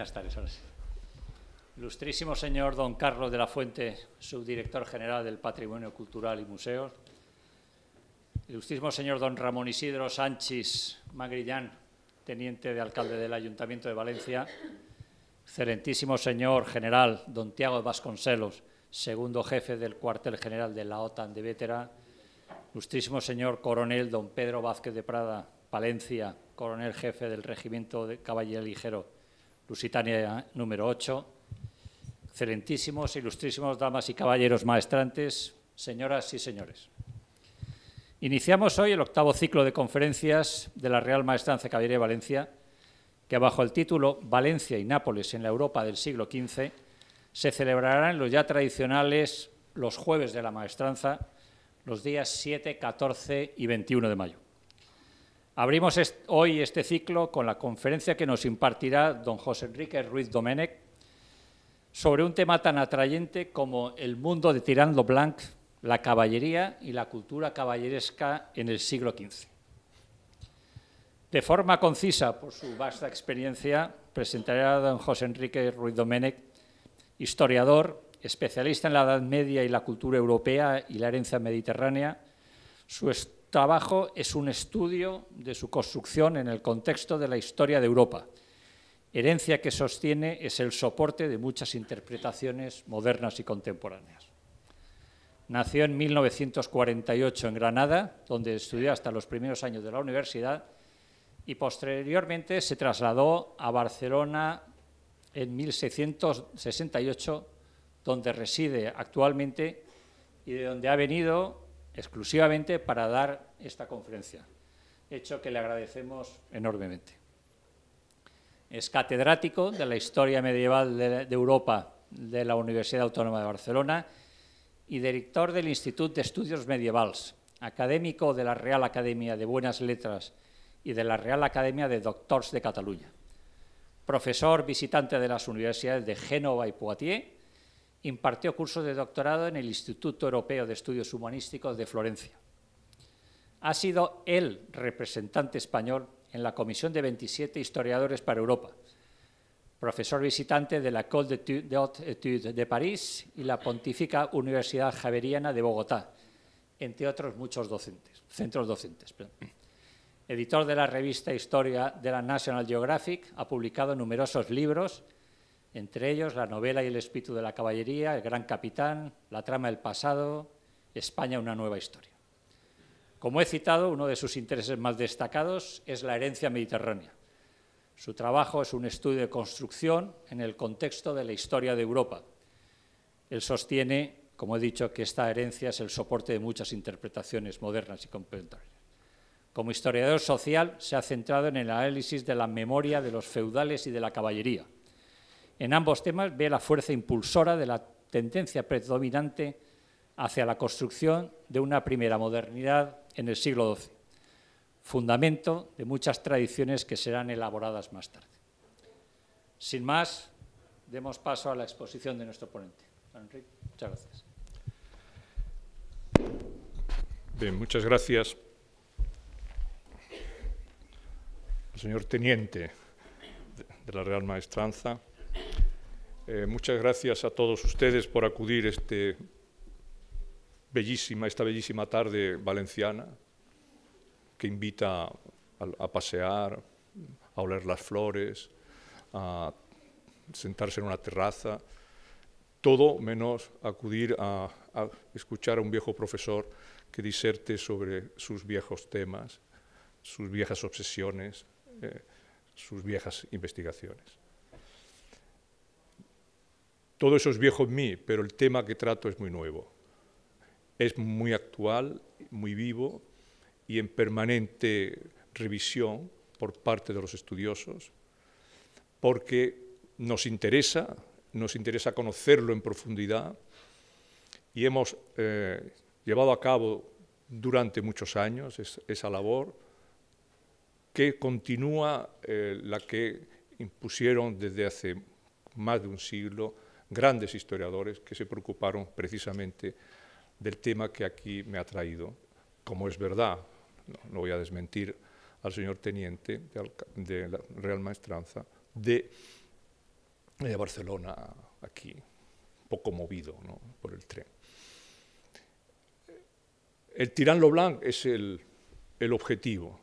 Buenas tardes. Ilustrísimo señor don Carlos de la Fuente, subdirector general del Patrimonio Cultural y Museos. Ilustrísimo señor don Ramón Isidro Sánchez Magrillán, teniente de alcalde del Ayuntamiento de Valencia. Excelentísimo señor general don Tiago Vasconcelos, segundo jefe del cuartel general de la OTAN de Vétera. Ilustrísimo señor coronel don Pedro Vázquez de Prada, Palencia, coronel jefe del Regimiento de Caballería Ligero, Lusitania número 8. Excelentísimos, ilustrísimos damas y caballeros maestrantes, señoras y señores. Iniciamos hoy el octavo ciclo de conferencias de la Real Maestranza Caballería de Valencia, que bajo el título Valencia y Nápoles en la Europa del siglo XV se celebrarán los ya tradicionales los jueves de la maestranza, los días 7, 14 y 21 de mayo. Abrimos hoy este ciclo con la conferencia que nos impartirá don José Enrique Ruiz Domenech sobre un tema tan atrayente como el mundo de Tirando Blanc, la caballería y la cultura caballeresca en el siglo XV. De forma concisa, por su vasta experiencia, presentaré a don José Enrique Ruiz Domenech, historiador, especialista en la Edad Media y la cultura europea y la herencia mediterránea. Su trabajo es un estudio de su construcción en el contexto de la historia de Europa. Herencia que sostiene es el soporte de muchas interpretaciones modernas y contemporáneas. Nació en 1948 en Granada, donde estudió hasta los primeros años de la universidad, y posteriormente se trasladó a Barcelona en 1668, donde reside actualmente y de donde ha venido exclusivamente para dar esta conferencia, hecho que le agradecemos enormemente. Es catedrático de la historia medieval de, Europa de la Universidad Autónoma de Barcelona y director del Instituto de Estudios Medievals, académico de la Real Academia de Buenas Letras y de la Real Academia de Doctors de Cataluña, profesor visitante de las universidades de Génova y Poitiers, impartió cursos de doctorado en el Instituto Europeo de Estudios Humanísticos de Florencia. Ha sido el representante español en la Comisión de 27 Historiadores para Europa, profesor visitante de la École d'Études de París y la Pontífica Universidad Javeriana de Bogotá, entre otros muchos docentes, centros docentes. Editor de la revista Historia de la National Geographic, ha publicado numerosos libros, entre ellos la novela y el espíritu de la caballería, El Gran Capitán, La trama del pasado, España, una nueva historia. Como he citado, uno de sus intereses más destacados es la herencia mediterránea. Su trabajo es un estudio de construcción en el contexto de la historia de Europa. Él sostiene, como he dicho, que esta herencia es el soporte de muchas interpretaciones modernas y complementarias. Como historiador social, se ha centrado en el análisis de la memoria de los feudales y de la caballería en ambos temas ve la fuerza impulsora de la tendencia predominante hacia la construcción de una primera modernidad en el siglo XII, fundamento de muchas tradiciones que serán elaboradas más tarde. Sin más, demos paso a la exposición de nuestro ponente. muchas gracias. Muchas gracias. señor teniente de la Real Maestranza, eh, muchas gracias a todos ustedes por acudir este bellísima, esta bellísima tarde valenciana que invita a, pasear, a oler las flores, a sentarse en una terraza, todo menos acudir a, escuchar a un viejo profesor que diserte sobre sus viejos temas, sus viejas obsesiones, eh, sus viejas investigaciones. Todo eso es viejo en mí, pero el tema que trato es muy nuevo. Es muy actual, muy vivo y en permanente revisión por parte de los estudiosos, porque nos interesa, nos interesa conocerlo en profundidad y hemos eh, llevado a cabo durante muchos años esa labor que continúa eh, la que impusieron desde hace más de un siglo grandes historiadores que se preocuparon precisamente del tema que aquí me ha traído. Como es verdad, no, voy a desmentir al señor teniente de, la Real Maestranza, de Barcelona aquí, poco movido por el tren. El Tirán Blanc es el, objetivo,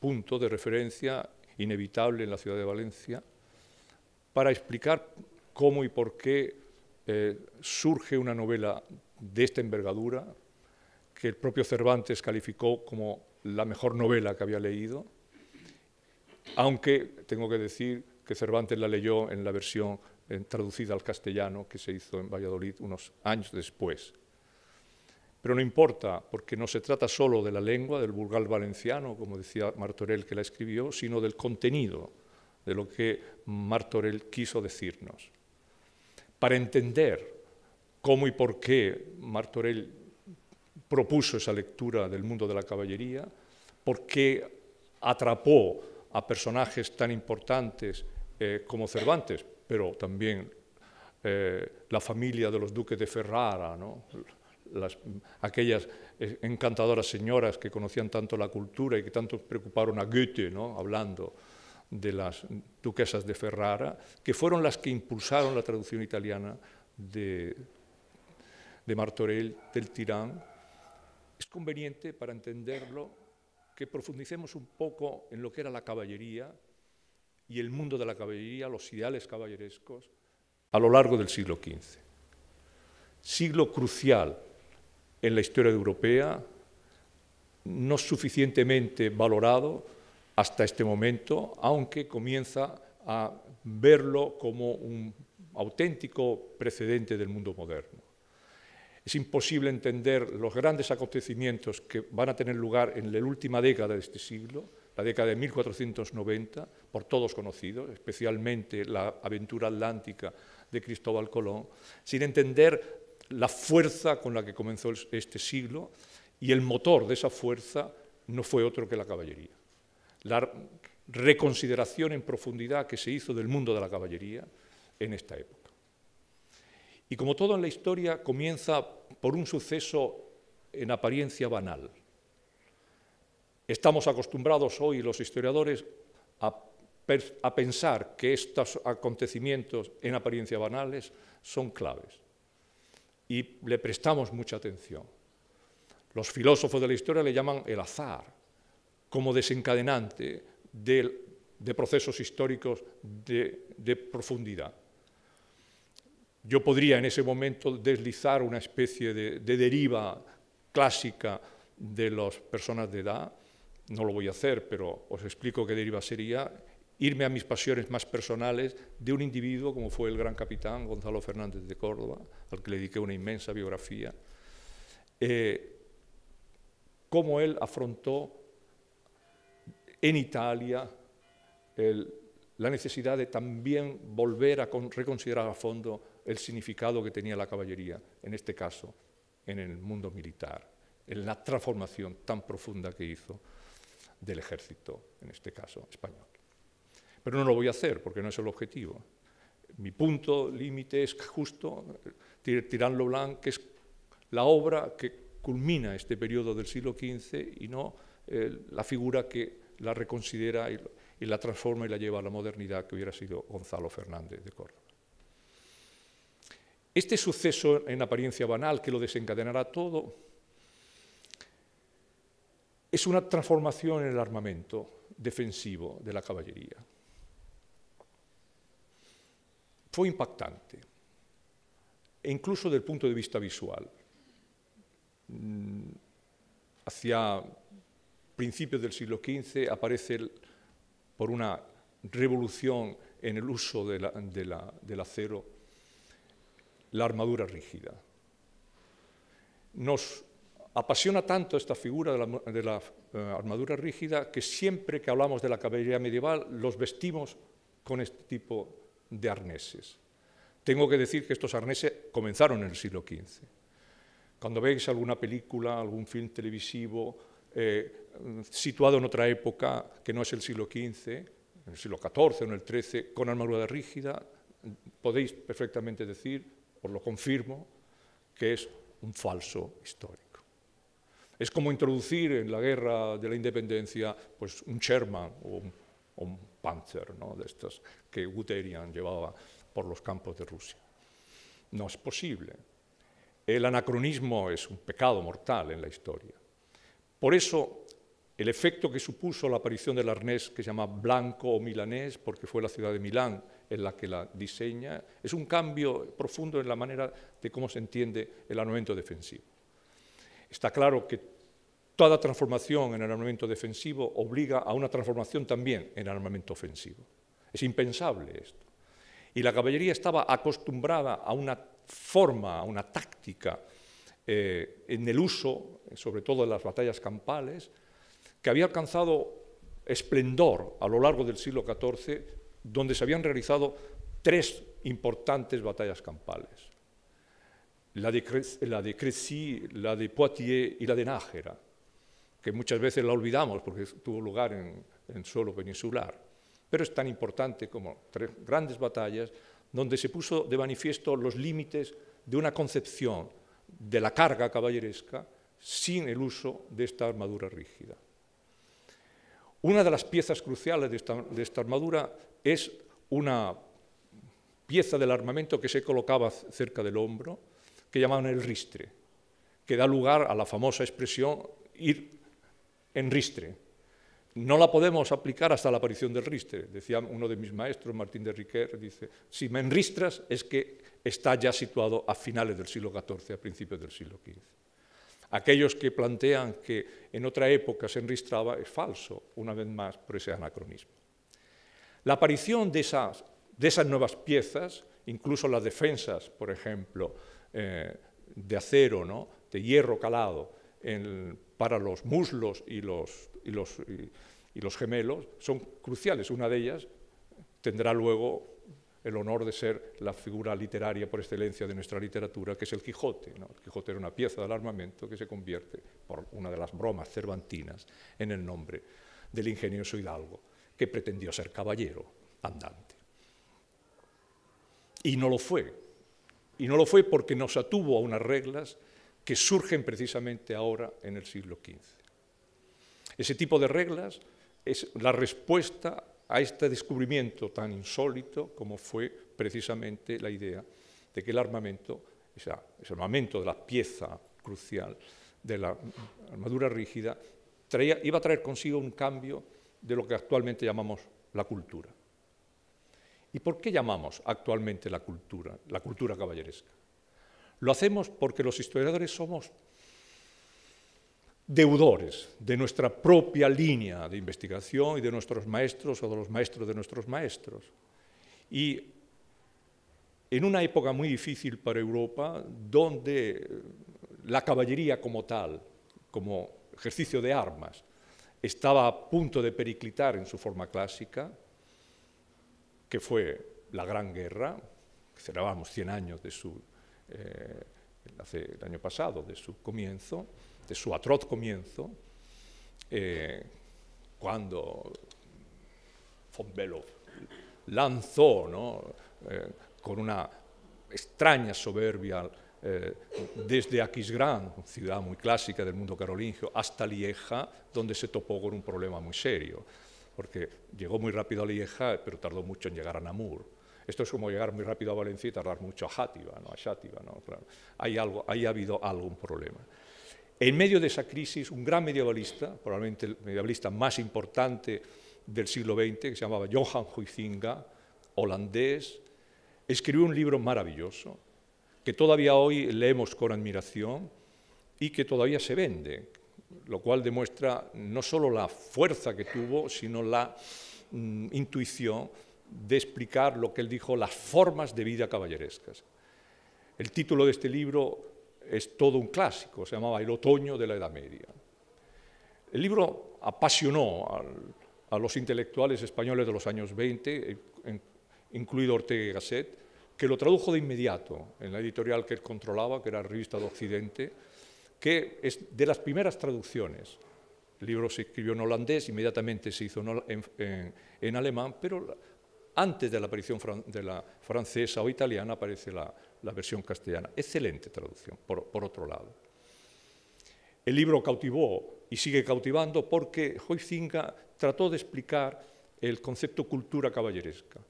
punto de referencia inevitable en la ciudad de Valencia para explicar cómo y por qué eh, surge una novela de esta envergadura que el propio Cervantes calificó como la mejor novela que había leído, aunque tengo que decir que Cervantes la leyó en la versión traducida al castellano que se hizo en Valladolid unos años después. Pero no importa, porque no se trata solo de la lengua, del vulgar valenciano, como decía Martorell que la escribió, sino del contenido, de lo que Martorell quiso decirnos. Para entender cómo y por qué Martorell propuso esa lectura del mundo de la caballería, por qué atrapó a personajes tan importantes eh, como Cervantes, pero también eh, la familia de los duques de Ferrara, ¿no? aquellas eh, encantadoras señoras que conocían tanto la cultura y que tanto preocuparon a Goethe, ¿no? hablando de las duquesas de Ferrara, que fueron las que impulsaron la traducción italiana de, de Martorell, del Tirán. Es conveniente, para entenderlo, que profundicemos un poco en lo que era la caballería y el mundo de la caballería, los ideales caballerescos, a lo largo del siglo XV. Siglo crucial en la historia europea, no suficientemente valorado hasta este momento, aunque comienza a verlo como un auténtico precedente del mundo moderno. Es imposible entender los grandes acontecimientos que van a tener lugar en la última década de este siglo, la década de 1490, por todos conocidos, especialmente la aventura atlántica de Cristóbal Colón, sin entender la fuerza con la que comenzó este siglo y el motor de esa fuerza no fue otro que la caballería. La reconsideración en profundidad que se hizo del mundo de la caballería en esta época. Y como todo en la historia, comienza por un suceso en apariencia banal. Estamos acostumbrados hoy los historiadores a, pensar que estos acontecimientos en apariencia banales son claves y le prestamos mucha atención. Los filósofos de la historia le llaman el azar como desencadenante de, procesos históricos de, profundidad. Yo podría en ese momento deslizar una especie de, de deriva clásica de las personas de edad, no lo voy a hacer, pero os explico qué deriva sería, irme a mis pasiones más personales de un individuo como fue el gran capitán Gonzalo Fernández de Córdoba, al que le dediqué una inmensa biografía, eh, cómo él afrontó en Italia la necesidad de también volver a reconsiderar a fondo el significado que tenía la caballería, en este caso en el mundo militar, en la transformación tan profunda que hizo del ejército, en este caso español. Pero no lo voy a hacer porque no es el objetivo. Mi punto límite es justo Tirán Blanc, que es la obra que culmina este periodo del siglo XV y no eh, la figura que la reconsidera y, la transforma y la lleva a la modernidad que hubiera sido Gonzalo Fernández de Córdoba. Este suceso en apariencia banal que lo desencadenará todo es una transformación en el armamento defensivo de la caballería fue impactante, e incluso del punto de vista visual. Mm, hacia principios del siglo XV aparece por una revolución en el uso del acero la armadura rígida. Nos apasiona tanto esta figura de la, eh, armadura rígida que siempre que hablamos de la caballería medieval los vestimos con este tipo de arneses. Tengo que decir que estos arneses comenzaron en el siglo XV. Cuando veis alguna película, algún film televisivo eh, situado en otra época que no es el siglo XV, en el siglo XIV o en el XIII, con armadura rígida, podéis perfectamente decir, os lo confirmo, que es un falso histórico. Es como introducir en la guerra de la independencia pues, un Sherman o un Panzer, ¿no? de estos que Guderian llevaba por los campos de Rusia. No es posible. El anacronismo es un pecado mortal en la historia. Por eso, el efecto que supuso la aparición del arnés, que se llama blanco o milanés, porque fue la ciudad de Milán en la que la diseña, es un cambio profundo en la manera de cómo se entiende el armamento defensivo. Está claro que toda transformación en el armamento defensivo obliga a una transformación también en el armamento ofensivo. Es impensable esto. Y la caballería estaba acostumbrada a una forma, a una táctica eh, en el uso, sobre todo en las batallas campales, que había alcanzado esplendor a lo largo del siglo XIV, donde se habían realizado tres importantes batallas campales. La de, Crecy, la de Poitiers y la de Nájera, que muchas veces la olvidamos porque tuvo lugar en, en suelo peninsular pero es tan importante como tres grandes batallas donde se puso de manifiesto los límites de una concepción de la carga caballeresca sin el uso de esta armadura rígida. Una de las piezas cruciales de esta, armadura es una pieza del armamento que se colocaba cerca del hombro, que llamaban el ristre, que da lugar a la famosa expresión ir en ristre, no la podemos aplicar hasta la aparición del ristre. Decía uno de mis maestros, Martín de Riquer, dice, si me enristras es que está ya situado a finales del siglo XIV, a principios del siglo XV. Aquellos que plantean que en otra época se enristraba es falso, una vez más, por ese anacronismo. La aparición de esas, de esas nuevas piezas, incluso las defensas, por ejemplo, eh, de acero, ¿no? de hierro calado, para los muslos y los y los, y, los gemelos son cruciales. Una de ellas tendrá luego el honor de ser la figura literaria por excelencia de nuestra literatura, que es el Quijote. El Quijote era una pieza del armamento que se convierte, por una de las bromas cervantinas, en el nombre del ingenioso hidalgo, que pretendió ser caballero andante. Y no lo fue. Y no lo fue porque nos atuvo a unas reglas que surgen precisamente ahora en el siglo XV. Ese tipo de reglas es la respuesta a este descubrimiento tan insólito como fue precisamente la idea de que el armamento, ese armamento de la pieza crucial de la armadura rígida, iba a traer consigo un cambio de lo que actualmente llamamos la cultura. ¿Y por qué llamamos actualmente la cultura, la cultura caballeresca? Lo hacemos porque los historiadores somos deudores de nuestra propia línea de investigación y de nuestros maestros o de los maestros de nuestros maestros. Y en una época muy difícil para Europa, donde la caballería como tal, como ejercicio de armas, estaba a punto de periclitar en su forma clásica, que fue la Gran Guerra, que celebramos 100 años de su, eh, hace el año pasado, de su comienzo, de su atroz comienzo, eh, cuando von Below lanzó eh, con una extraña soberbia eh, desde Aquisgrán, ciudad muy clásica del mundo carolingio, hasta Lieja, donde se topó con un problema muy serio, porque llegó muy rápido a Lieja, pero tardó mucho en llegar a Namur. Esto es como llegar muy rápido a Valencia y tardar mucho a Játiva, ¿no? a Xátiva, ¿no? Hay algo, ahí ha habido algún problema. En medio de esa crisis, un gran medievalista, probablemente el medievalista más importante del siglo XX, que se llamaba Johann Huizinga, holandés, escribió un libro maravilloso, que todavía hoy leemos con admiración y que todavía se vende, lo cual demuestra no solo la fuerza que tuvo, sino la mm, intuición de explicar lo que él dijo, las formas de vida caballerescas. El título de este libro es todo un clásico, se llamaba El otoño de la Edad Media. El libro apasionó a los intelectuales españoles de los años 20, incluido Ortega y Gasset, que lo tradujo de inmediato en la editorial que él controlaba, que era Revista de Occidente, que es de las primeras traducciones. El libro se escribió en holandés, inmediatamente se hizo en, alemán, pero antes de la aparición de la francesa o italiana aparece la, la versión castellana. Excelente traducción, por, otro lado. El libro cautivó y sigue cautivando porque Huizinga trató de explicar el concepto cultura caballeresca,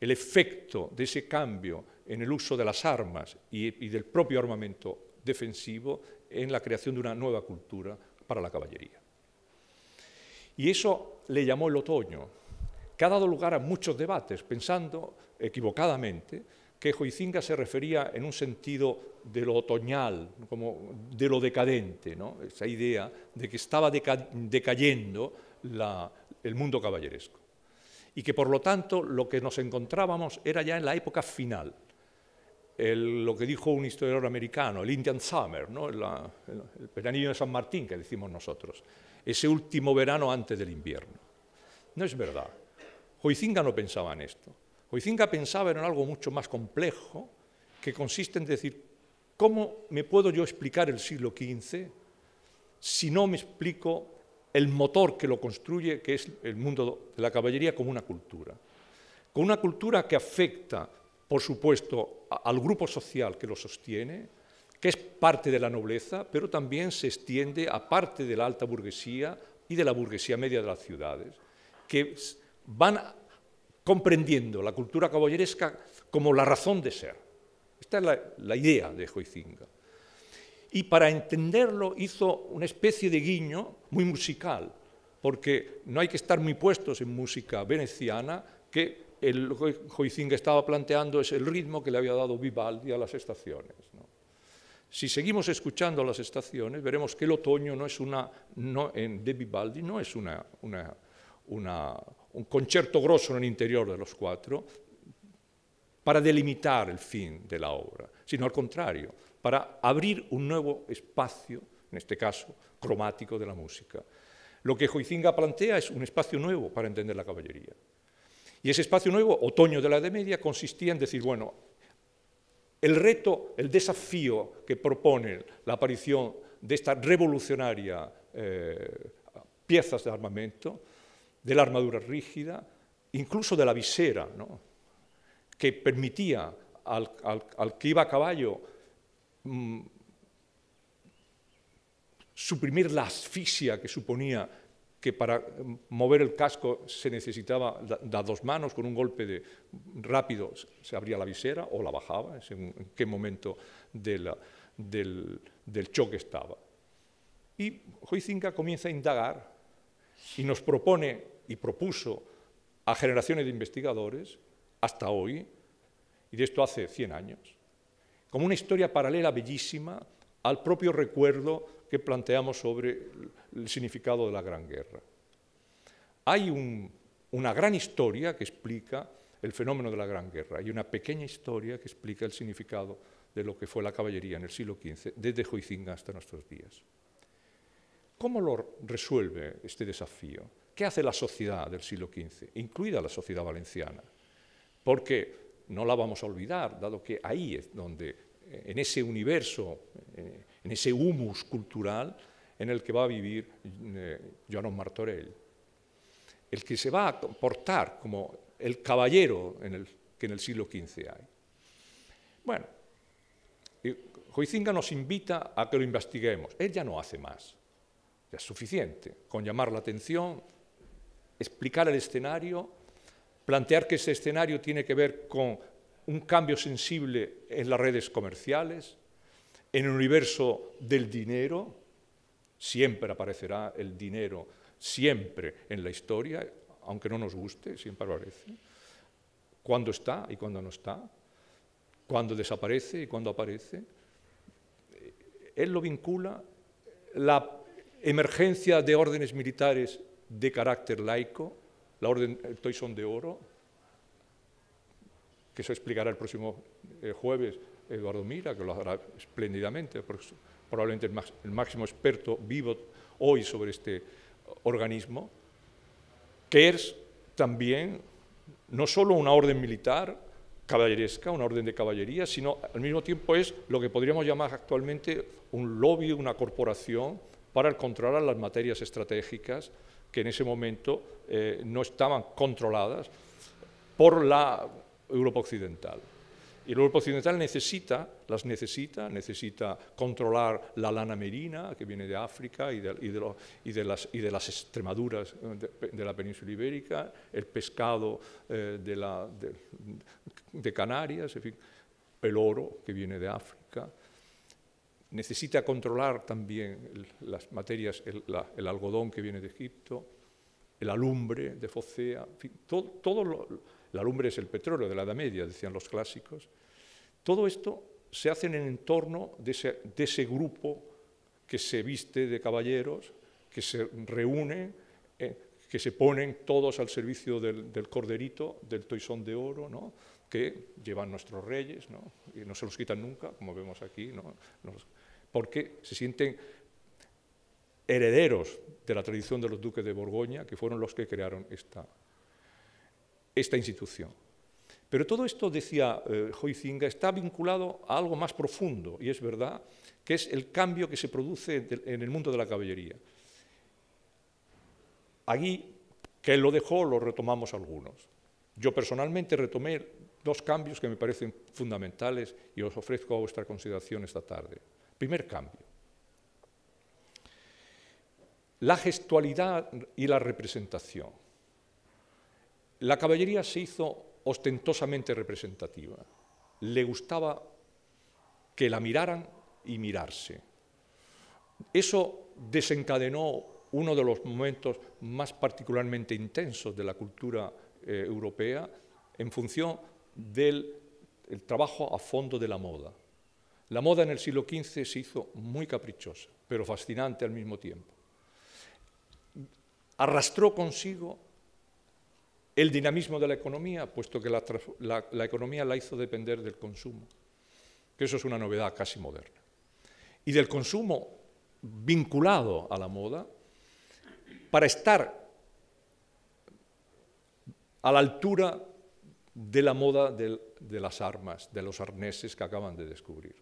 el efecto de ese cambio en el uso de las armas y, y del propio armamento defensivo en la creación de una nueva cultura para la caballería. Y eso le llamó el otoño, que ha dado lugar a muchos debates, pensando equivocadamente que Joicinga se refería en un sentido de lo otoñal, como de lo decadente, esa idea de que estaba deca decayendo el mundo caballeresco. Y que por lo tanto lo que nos encontrábamos era ya en la época final, lo que dijo un historiador americano, el Indian Summer, ¿no? el, el, de San Martín, que decimos nosotros, ese último verano antes del invierno. No es verdad. Joicinga no pensaba en esto. Joicinga pensaba en algo mucho más complejo, que consiste en decir, ¿cómo me puedo yo explicar el siglo XV si no me explico el motor que lo construye, que es el mundo de la caballería, como una cultura? Con una cultura que afecta, por supuesto, al grupo social que lo sostiene, que es parte de la nobleza, pero también se extiende a parte de la alta burguesía y de la burguesía media de las ciudades, que van comprendiendo la cultura caballeresca como la razón de ser. Esta es la, idea de Joicinga. Y para entenderlo hizo una especie de guiño muy musical, porque no hay que estar muy puestos en música veneciana, que el Joicinga estaba planteando es el ritmo que le había dado Vivaldi a las estaciones. Si seguimos escuchando las estaciones, veremos que el otoño no es una, no, de Vivaldi no es una, una, una, un concierto grosso en el interior de los cuatro para delimitar el fin de la obra, sino al contrario, para abrir un nuevo espacio, en este caso cromático, de la música. Lo que Joicinga plantea es un espacio nuevo para entender la caballería. Y ese espacio nuevo, otoño de la Edad Media, consistía en decir, bueno, el reto, el desafío que propone la aparición de esta revolucionaria eh, piezas de armamento, de la armadura rígida, incluso de la visera, ¿no? que permitía al, al, que iba a caballo mmm, suprimir la asfixia que suponía que para mover el casco se necesitaba a dos manos, con un golpe de, rápido se abría la visera o la bajaba, en qué momento del, del, choque estaba. Y Huizinga comienza a indagar y nos propone y propuso a generaciones de investigadores, hasta hoy, y de esto hace 100 años, como una historia paralela bellísima al propio recuerdo que planteamos sobre el significado de la Gran Guerra. Hay un, una gran historia que explica el fenómeno de la Gran Guerra y una pequeña historia que explica el significado de lo que fue la caballería en el siglo XV, desde Joicinga hasta nuestros días. ¿Cómo lo resuelve este desafío? ¿Qué hace la sociedad del siglo XV, incluida la sociedad valenciana? Porque no la vamos a olvidar, dado que ahí es donde, en ese universo, en ese humus cultural en el que va a vivir eh, Joan Martorell. El que se va a comportar como el caballero que en el siglo XV hay. Bueno, Joicinga nos invita a que lo investiguemos. Él ya no hace más. Ya es suficiente con llamar la atención, explicar el escenario, plantear que ese escenario tiene que ver con un cambio sensible en las redes comerciales, en el universo del dinero, siempre aparecerá el dinero, siempre en la historia, aunque no nos guste, siempre aparece. Cuando está y cuando no está, cuando desaparece y cuando aparece. Él lo vincula la emergencia de órdenes militares de carácter laico, la orden el Toisón de Oro, que eso explicará el próximo eh, jueves Eduardo Mira, que lo hará espléndidamente, probablemente el, el máximo experto vivo hoy sobre este organismo, que es también no solo una orden militar caballeresca, una orden de caballería, sino al mismo tiempo es lo que podríamos llamar actualmente un lobby, una corporación para controlar las materias estratégicas que en ese momento eh, no estaban controladas por la Europa occidental. Y el Europa occidental necesita, las necesita, necesita controlar la lana merina que viene de África y de, las, extremaduras de, la península ibérica, el pescado eh, de, la, Canarias, el oro que viene de África. Necesita controlar también las materias, el, algodón que viene de Egipto, el alumbre de Focea, en todo, todo lo, la lumbre es el petróleo de la Edad Media, decían los clásicos. Todo esto se hace en el entorno de ese, grupo que se viste de caballeros, que se reúne, eh, que se ponen todos al servicio del, corderito, del toisón de oro, ¿no? que llevan nuestros reyes, ¿no? y no se los quitan nunca, como vemos aquí, ¿no? Porque se sienten herederos de la tradición de los duques de Borgoña, que fueron los que crearon esta, institución. Pero todo esto, decía eh, está vinculado a algo más profundo, y es verdad, que es el cambio que se produce en el mundo de la caballería. Aquí, que él lo dejó, lo retomamos algunos. Yo personalmente retomé dos cambios que me parecen fundamentales y os ofrezco a vuestra consideración esta tarde. Primer cambio. La gestualidad y la representación. La caballería se hizo ostentosamente representativa. Le gustaba que la miraran y mirarse. Eso desencadenó uno de los momentos más particularmente intensos de la cultura eh, europea en función del trabajo a fondo de la moda. La moda en el siglo XV se hizo muy caprichosa, pero fascinante al mismo tiempo. Arrastró consigo el dinamismo de la economía, puesto que la, economía la hizo depender del consumo, que eso es una novedad casi moderna. Y del consumo vinculado a la moda, para estar a la altura de la moda de, las armas, de los arneses que acaban de descubrir.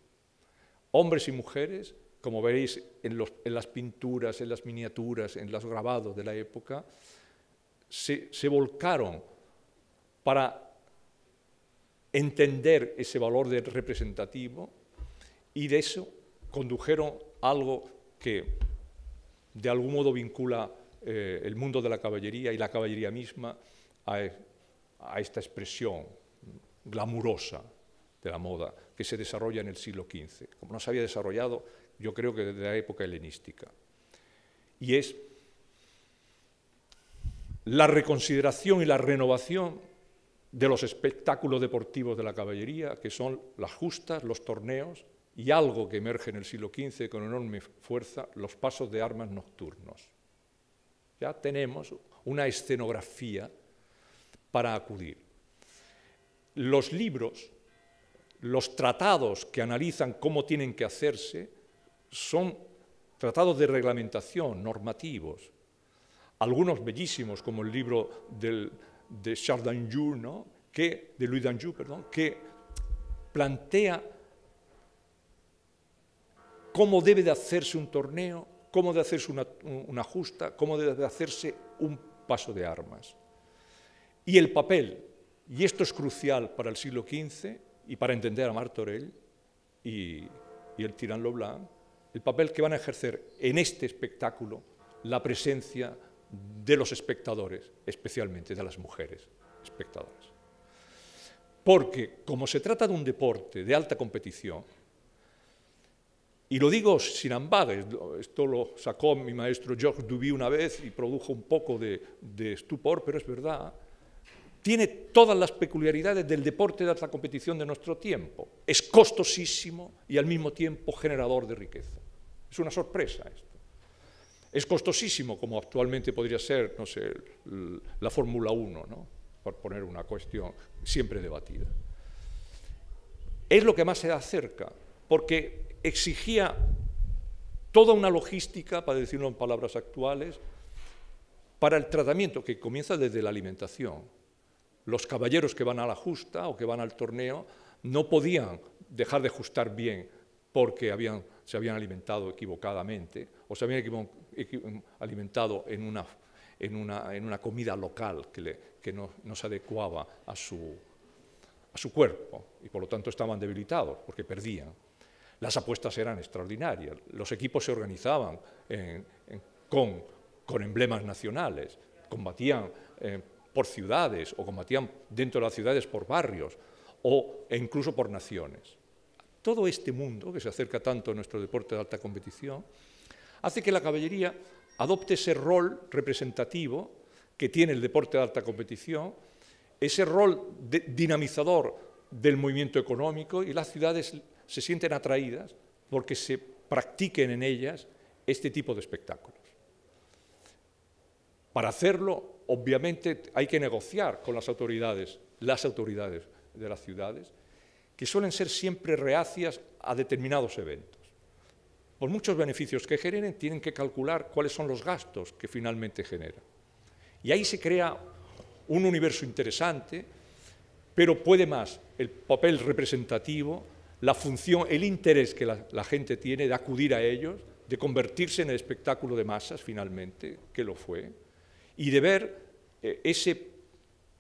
Hombres y mujeres, como veréis en las pinturas, en las miniaturas, en los grabados de la época, se, volcaron para entender ese valor de representativo y de eso condujeron algo que de algún modo vincula eh, el mundo de la caballería y la caballería misma a, esta expresión glamurosa de la moda que se desarrolla en el siglo XV, como no se había desarrollado yo creo que desde la época helenística. Y es la reconsideración y la renovación de los espectáculos deportivos de la caballería, que son las justas, los torneos y algo que emerge en el siglo XV con enorme fuerza, los pasos de armas nocturnos. Ya tenemos una escenografía para acudir. Los libros, los tratados que analizan cómo tienen que hacerse, son tratados de reglamentación, normativos, algunos bellísimos, como el libro de Charles Danjou, que, de Louis Danjou, perdón, que plantea cómo debe de hacerse un torneo, cómo debe hacerse una, justa, cómo debe de hacerse un paso de armas. Y el papel, y esto es crucial para el siglo XV y para entender a Martorell y, y el Tirán Leblanc, el papel que van a ejercer en este espectáculo la presencia de los espectadores, especialmente de las mujeres espectadoras. Porque como se trata de un deporte de alta competición, y lo digo sin ambages, esto lo sacó mi maestro Georges Duby una vez y produjo un poco de estupor, pero es verdad, tiene todas las peculiaridades del deporte de alta competición de nuestro tiempo. Es costosísimo y al mismo tiempo generador de riqueza. Es una sorpresa esto. Es costosísimo, como actualmente podría ser, no sé, la Fórmula 1, ¿no? por poner una cuestión siempre debatida. Es lo que más se acerca, porque exigía toda una logística, para decirlo en palabras actuales, para el tratamiento que comienza desde la alimentación. Los caballeros que van a la justa o que van al torneo no podían dejar de ajustar bien porque se habían alimentado equivocadamente o se habían alimentado en una, comida local que, no, se adecuaba a su, cuerpo y por lo tanto estaban debilitados porque perdían. Las apuestas eran extraordinarias, los equipos se organizaban con, con, emblemas nacionales, combatían eh, por ciudades o combatían dentro de las ciudades por barrios o, e incluso por naciones. Todo este mundo que se acerca tanto a nuestro deporte de alta competición hace que la caballería adopte ese rol representativo que tiene el deporte de alta competición, ese rol dinamizador del movimiento económico y las ciudades se sienten atraídas porque se practiquen en ellas este tipo de espectáculos. Para hacerlo, obviamente, hay que negociar con las autoridades, las autoridades de las ciudades, que suelen ser siempre reacias a determinados eventos. Por muchos beneficios que generen, tienen que calcular cuáles son los gastos que finalmente generan. Y ahí se crea un universo interesante, pero puede más el papel representativo, la función, el interés que la, gente tiene de acudir a ellos, de convertirse en el espectáculo de masas finalmente, que lo fue, y de ver eh, ese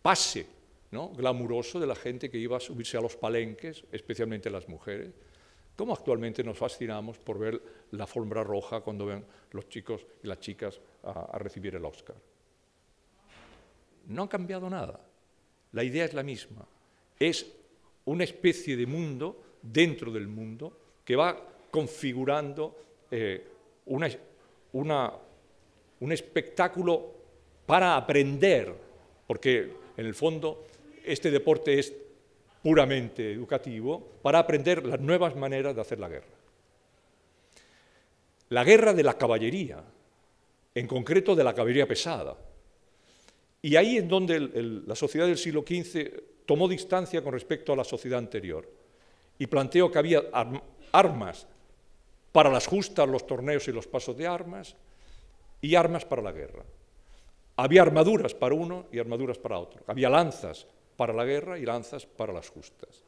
pase ¿no? glamuroso de la gente que iba a subirse a los palenques, especialmente las mujeres, como actualmente nos fascinamos por ver la alfombra roja cuando ven los chicos y las chicas a, recibir el Oscar. No ha cambiado nada. La idea es la misma. Es una especie de mundo dentro del mundo que va configurando eh, un espectáculo para aprender, porque en el fondo este deporte es puramente educativo para aprender las nuevas maneras de hacer la guerra. La guerra de la caballería, en concreto de la caballería pesada. Y ahí es donde la sociedad del siglo XV tomó distancia con respecto a la sociedad anterior y planteó que había armas para las justas, los torneos y los pasos de armas y armas para la guerra. Había armaduras para uno y armaduras para otro. Había lanzas para la guerra y lanzas para las justas.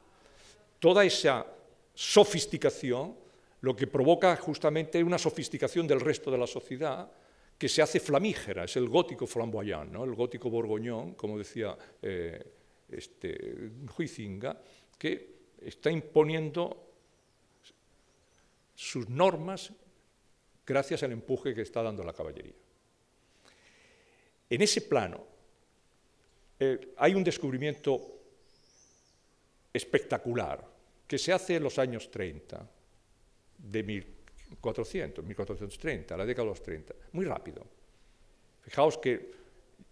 Toda esa sofisticación lo que provoca justamente una sofisticación del resto de la sociedad que se hace flamígera, es el gótico flamboyant, ¿no? el gótico borgoñón, como decía eh, este, Huizinga, que está imponiendo sus normas gracias al empuje que está dando la caballería. En ese plano, eh, hay un descubrimiento espectacular que se hace en los años 30, de 1400, 1430, la década de los 30, muy rápido. Fijaos que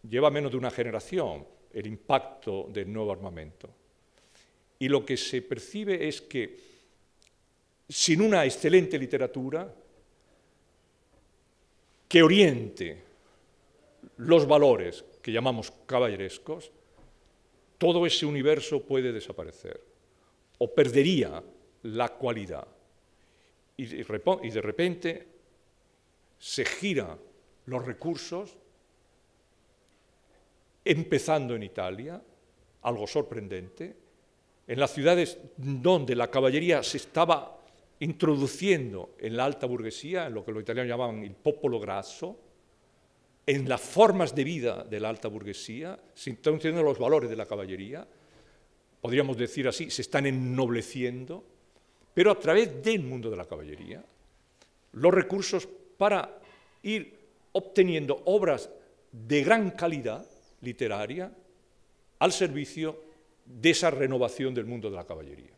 lleva menos de una generación el impacto del nuevo armamento. Y lo que se percibe es que sin una excelente literatura que oriente los valores que llamamos caballerescos, todo ese universo puede desaparecer o perdería la cualidad. Y de repente se giran los recursos, empezando en Italia, algo sorprendente, en las ciudades donde la caballería se estaba introduciendo en la alta burguesía, en lo que los italianos llamaban el popolo grasso, en las formas de vida de la alta burguesía, se están teniendo los valores de la caballería, podríamos decir así, se están ennobleciendo, pero a través del mundo de la caballería, los recursos para ir obteniendo obras de gran calidad literaria al servicio de esa renovación del mundo de la caballería.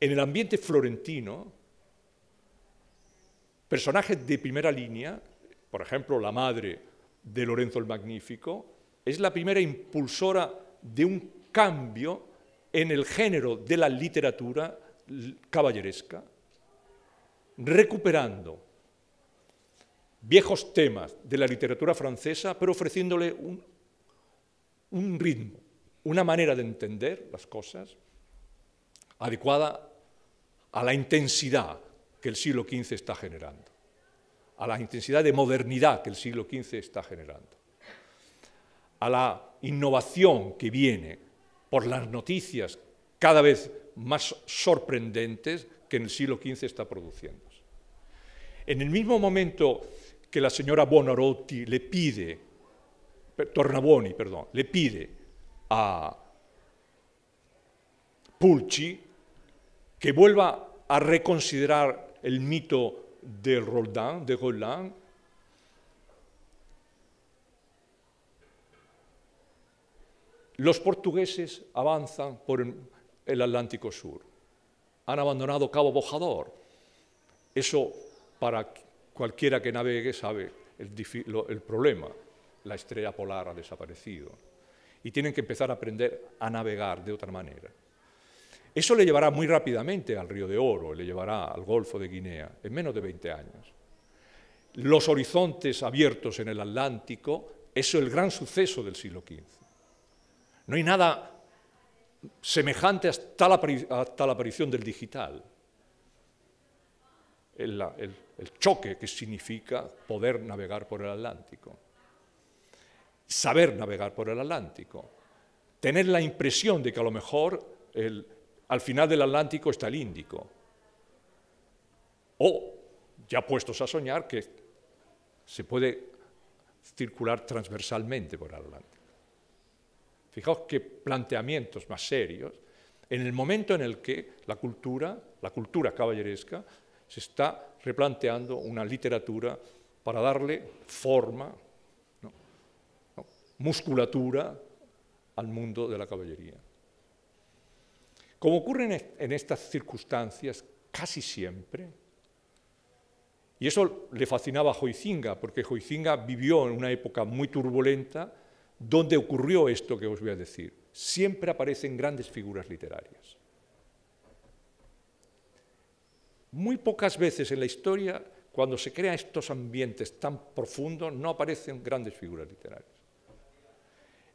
En el ambiente florentino, personajes de primera línea por ejemplo, la madre de Lorenzo el Magnífico, es la primera impulsora de un cambio en el género de la literatura caballeresca, recuperando viejos temas de la literatura francesa, pero ofreciéndole un, ritmo, una manera de entender las cosas adecuada a la intensidad que el siglo XV está generando a la intensidad de modernidad que el siglo XV está generando, a la innovación que viene por las noticias cada vez más sorprendentes que en el siglo XV está produciendo. En el mismo momento que la señora Buonarroti le pide, Tornabuoni, perdón, le pide a, Pulci, que vuelva a reconsiderar el mito de Roldán, de Roland, Los portugueses avanzan por el Atlántico Sur. Han abandonado Cabo Bojador. Eso, para cualquiera que navegue, sabe el, problema. La estrella polar ha desaparecido. Y tienen que empezar a aprender a navegar de otra manera. Eso le llevará muy rápidamente al Río de Oro, le llevará al Golfo de Guinea, en menos de 20 años. Los horizontes abiertos en el Atlántico, eso es el gran suceso del siglo XV. No hay nada semejante hasta la, aparición del digital. El, el, choque que significa poder navegar por el Atlántico, saber navegar por el Atlántico, tener la impresión de que a lo mejor al final del Atlántico está el Índico, o ya puestos a soñar que se puede circular transversalmente por el Atlántico. Fijaos qué planteamientos más serios en el momento en el que la cultura, la cultura caballeresca, se está replanteando una literatura para darle forma, musculatura al mundo de la caballería. Como ocurre en estas circunstancias casi siempre, y eso le fascinaba a Joizinga, porque Joizinga vivió en una época muy turbulenta, donde ocurrió esto que os voy a decir. Siempre aparecen grandes figuras literarias. Muy pocas veces en la historia, cuando se crean estos ambientes tan profundos, no aparecen grandes figuras literarias.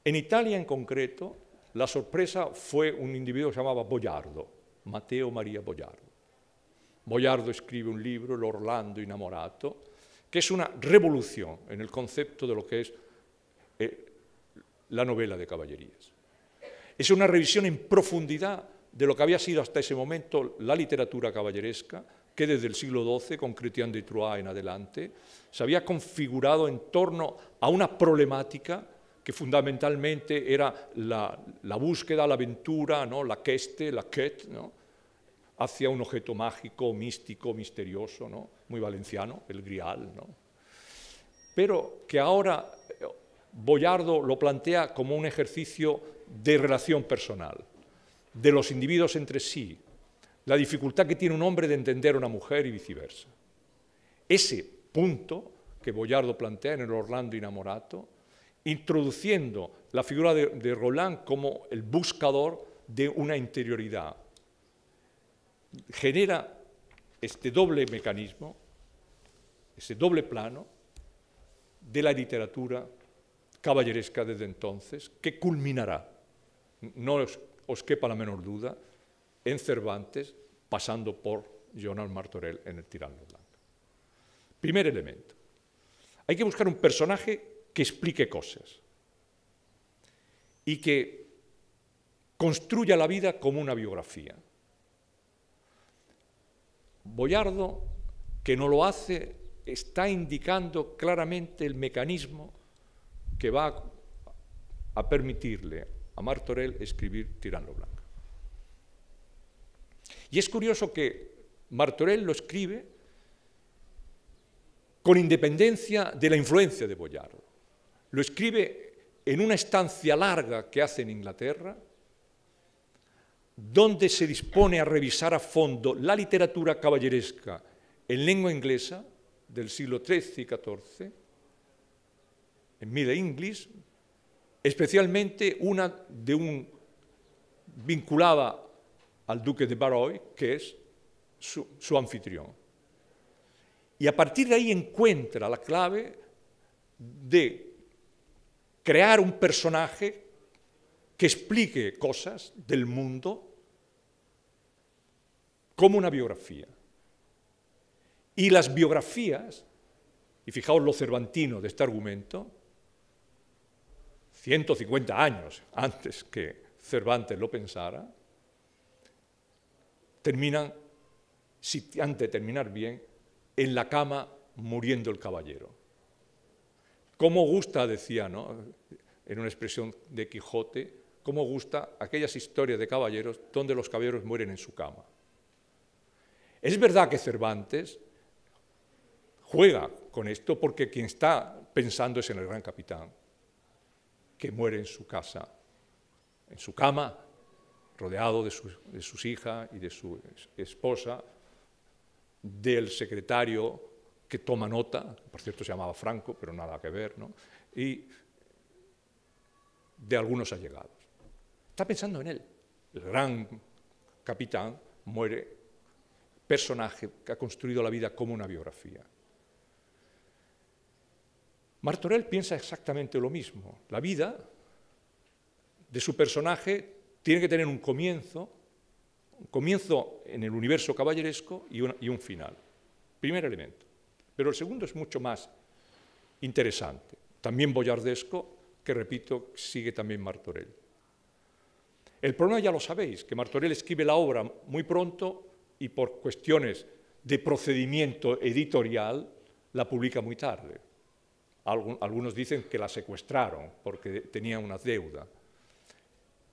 En Italia en concreto, la sorpresa fue un individuo que se llamaba Boyardo, Mateo María Boyardo. Boyardo escribe un libro, El Orlando Inamorato, que es una revolución en el concepto de lo que es eh, la novela de caballerías. Es una revisión en profundidad de lo que había sido hasta ese momento la literatura caballeresca, que desde el siglo XII, con Chrétien de Troyes en adelante, se había configurado en torno a una problemática que fundamentalmente era la, búsqueda, la aventura, ¿no? la queste, la quête, ¿no? hacia un objeto mágico, místico, misterioso, ¿no? muy valenciano, el grial. ¿no? Pero que ahora Boyardo lo plantea como un ejercicio de relación personal, de los individuos entre sí, la dificultad que tiene un hombre de entender a una mujer y viceversa. Ese punto que Boyardo plantea en el Orlando Inamorato, introduciendo la figura de, Roland como el buscador de una interioridad, genera este doble mecanismo, ese doble plano de la literatura caballeresca desde entonces, que culminará, no os, quepa la menor duda, en Cervantes, pasando por Jonas Martorell en el Tirano Blanco. Primer elemento. Hay que buscar un personaje que explique cosas y que construya la vida como una biografía. Boyardo, que no lo hace, está indicando claramente el mecanismo que va a permitirle a Martorell escribir Tirano Blanco. Y es curioso que Martorell lo escribe con independencia de la influencia de Boyardo. Lo escribe en una estancia larga que hace en Inglaterra, donde se dispone a revisar a fondo la literatura caballeresca en lengua inglesa del siglo XIII y XIV, en Middle English, especialmente una de un vinculada al duque de Baroy, que es su, su anfitrión. Y a partir de ahí encuentra la clave de crear un personaje que explique cosas del mundo como una biografía. Y las biografías, y fijaos lo cervantino de este argumento, 150 años antes que Cervantes lo pensara, terminan, si antes de terminar bien, en la cama muriendo el caballero. Como gusta, decía, ¿no? en una expresión de Quijote, cómo gusta aquellas historias de caballeros donde los caballeros mueren en su cama. Es verdad que Cervantes juega con esto porque quien está pensando es en el gran capitán, que muere en su casa, en su cama, rodeado de, sus hijas y de su esposa, del secretario que toma nota, por cierto se llamaba Franco, pero nada que ver, ¿no? y de algunos allegados. Está pensando en él. El gran capitán muere, personaje que ha construido la vida como una biografía. Martorell piensa exactamente lo mismo. La vida de su personaje tiene que tener un comienzo, un comienzo en el universo caballeresco y un, y un final. Primer elemento. Pero el segundo es mucho más interesante, también boyardesco, que repito, sigue también Martorell. El problema ya lo sabéis, que Martorell escribe la obra muy pronto y por cuestiones de procedimiento editorial la publica muy tarde. Algunos dicen que la secuestraron porque tenía una deuda.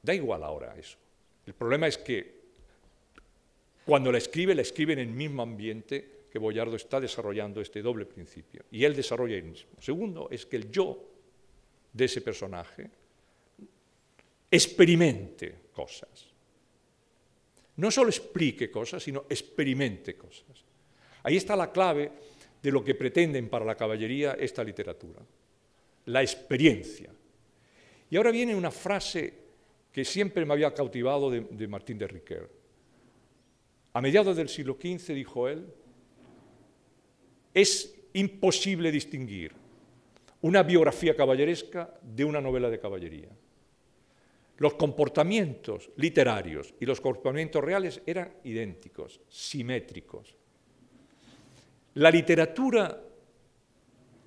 Da igual ahora eso. El problema es que cuando la escribe, la escribe en el mismo ambiente que Boyardo está desarrollando este doble principio. Y él desarrolla el mismo. Segundo, es que el yo de ese personaje experimente cosas. No solo explique cosas, sino experimente cosas. Ahí está la clave de lo que pretenden para la caballería esta literatura, la experiencia. Y ahora viene una frase que siempre me había cautivado de, de Martín de Riquer. A mediados del siglo XV, dijo él, es imposible distinguir una biografía caballeresca de una novela de caballería. Los comportamientos literarios y los comportamientos reales eran idénticos, simétricos. La literatura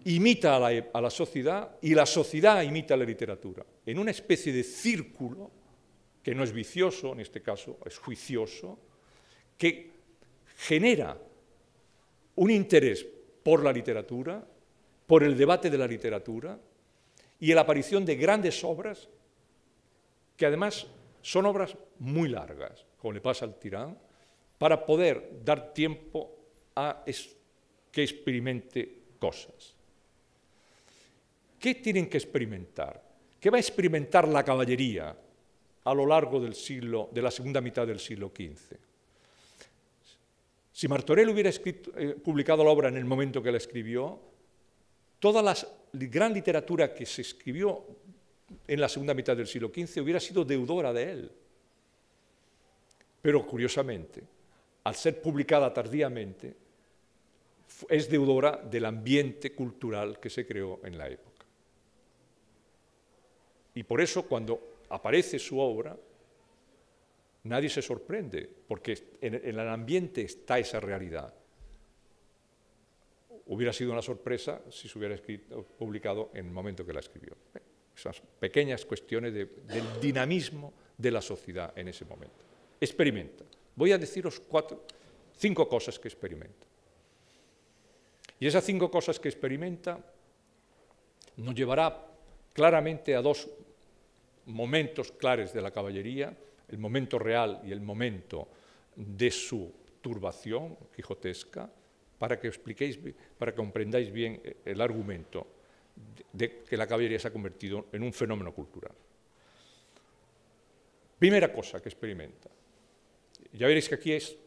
imita a la, sociedad y la sociedad imita a la literatura, en una especie de círculo que no es vicioso, en este caso es juicioso, que genera un interés por la literatura, por el debate de la literatura y la aparición de grandes obras que además son obras muy largas, como le pasa al tirán, para poder dar tiempo a que experimente cosas. ¿Qué tienen que experimentar? ¿Qué va a experimentar la caballería a lo largo del siglo, de la segunda mitad del siglo XV? Si Martorell hubiera eh, publicado la obra en el momento que la escribió, toda la gran literatura que se escribió en la segunda mitad del siglo XV hubiera sido deudora de él. Pero curiosamente, al ser publicada tardíamente, es deudora del ambiente cultural que se creó en la época. Y por eso cuando aparece su obra, nadie se sorprende, porque en, el ambiente está esa realidad. Hubiera sido una sorpresa si se hubiera escrito, publicado en el momento que la escribió. Esas pequeñas cuestiones del dinamismo de la sociedad en ese momento. Experimenta. Voy a deciros cuatro, cinco cosas que experimenta. Y esas cinco cosas que experimenta nos llevará claramente a dos momentos claros de la caballería el momento real y el momento de su turbación quijotesca, para que expliquéis, para que comprendáis bien el argumento de que la caballería se ha convertido en un fenómeno cultural. Primera cosa que experimenta. Ya veréis que aquí es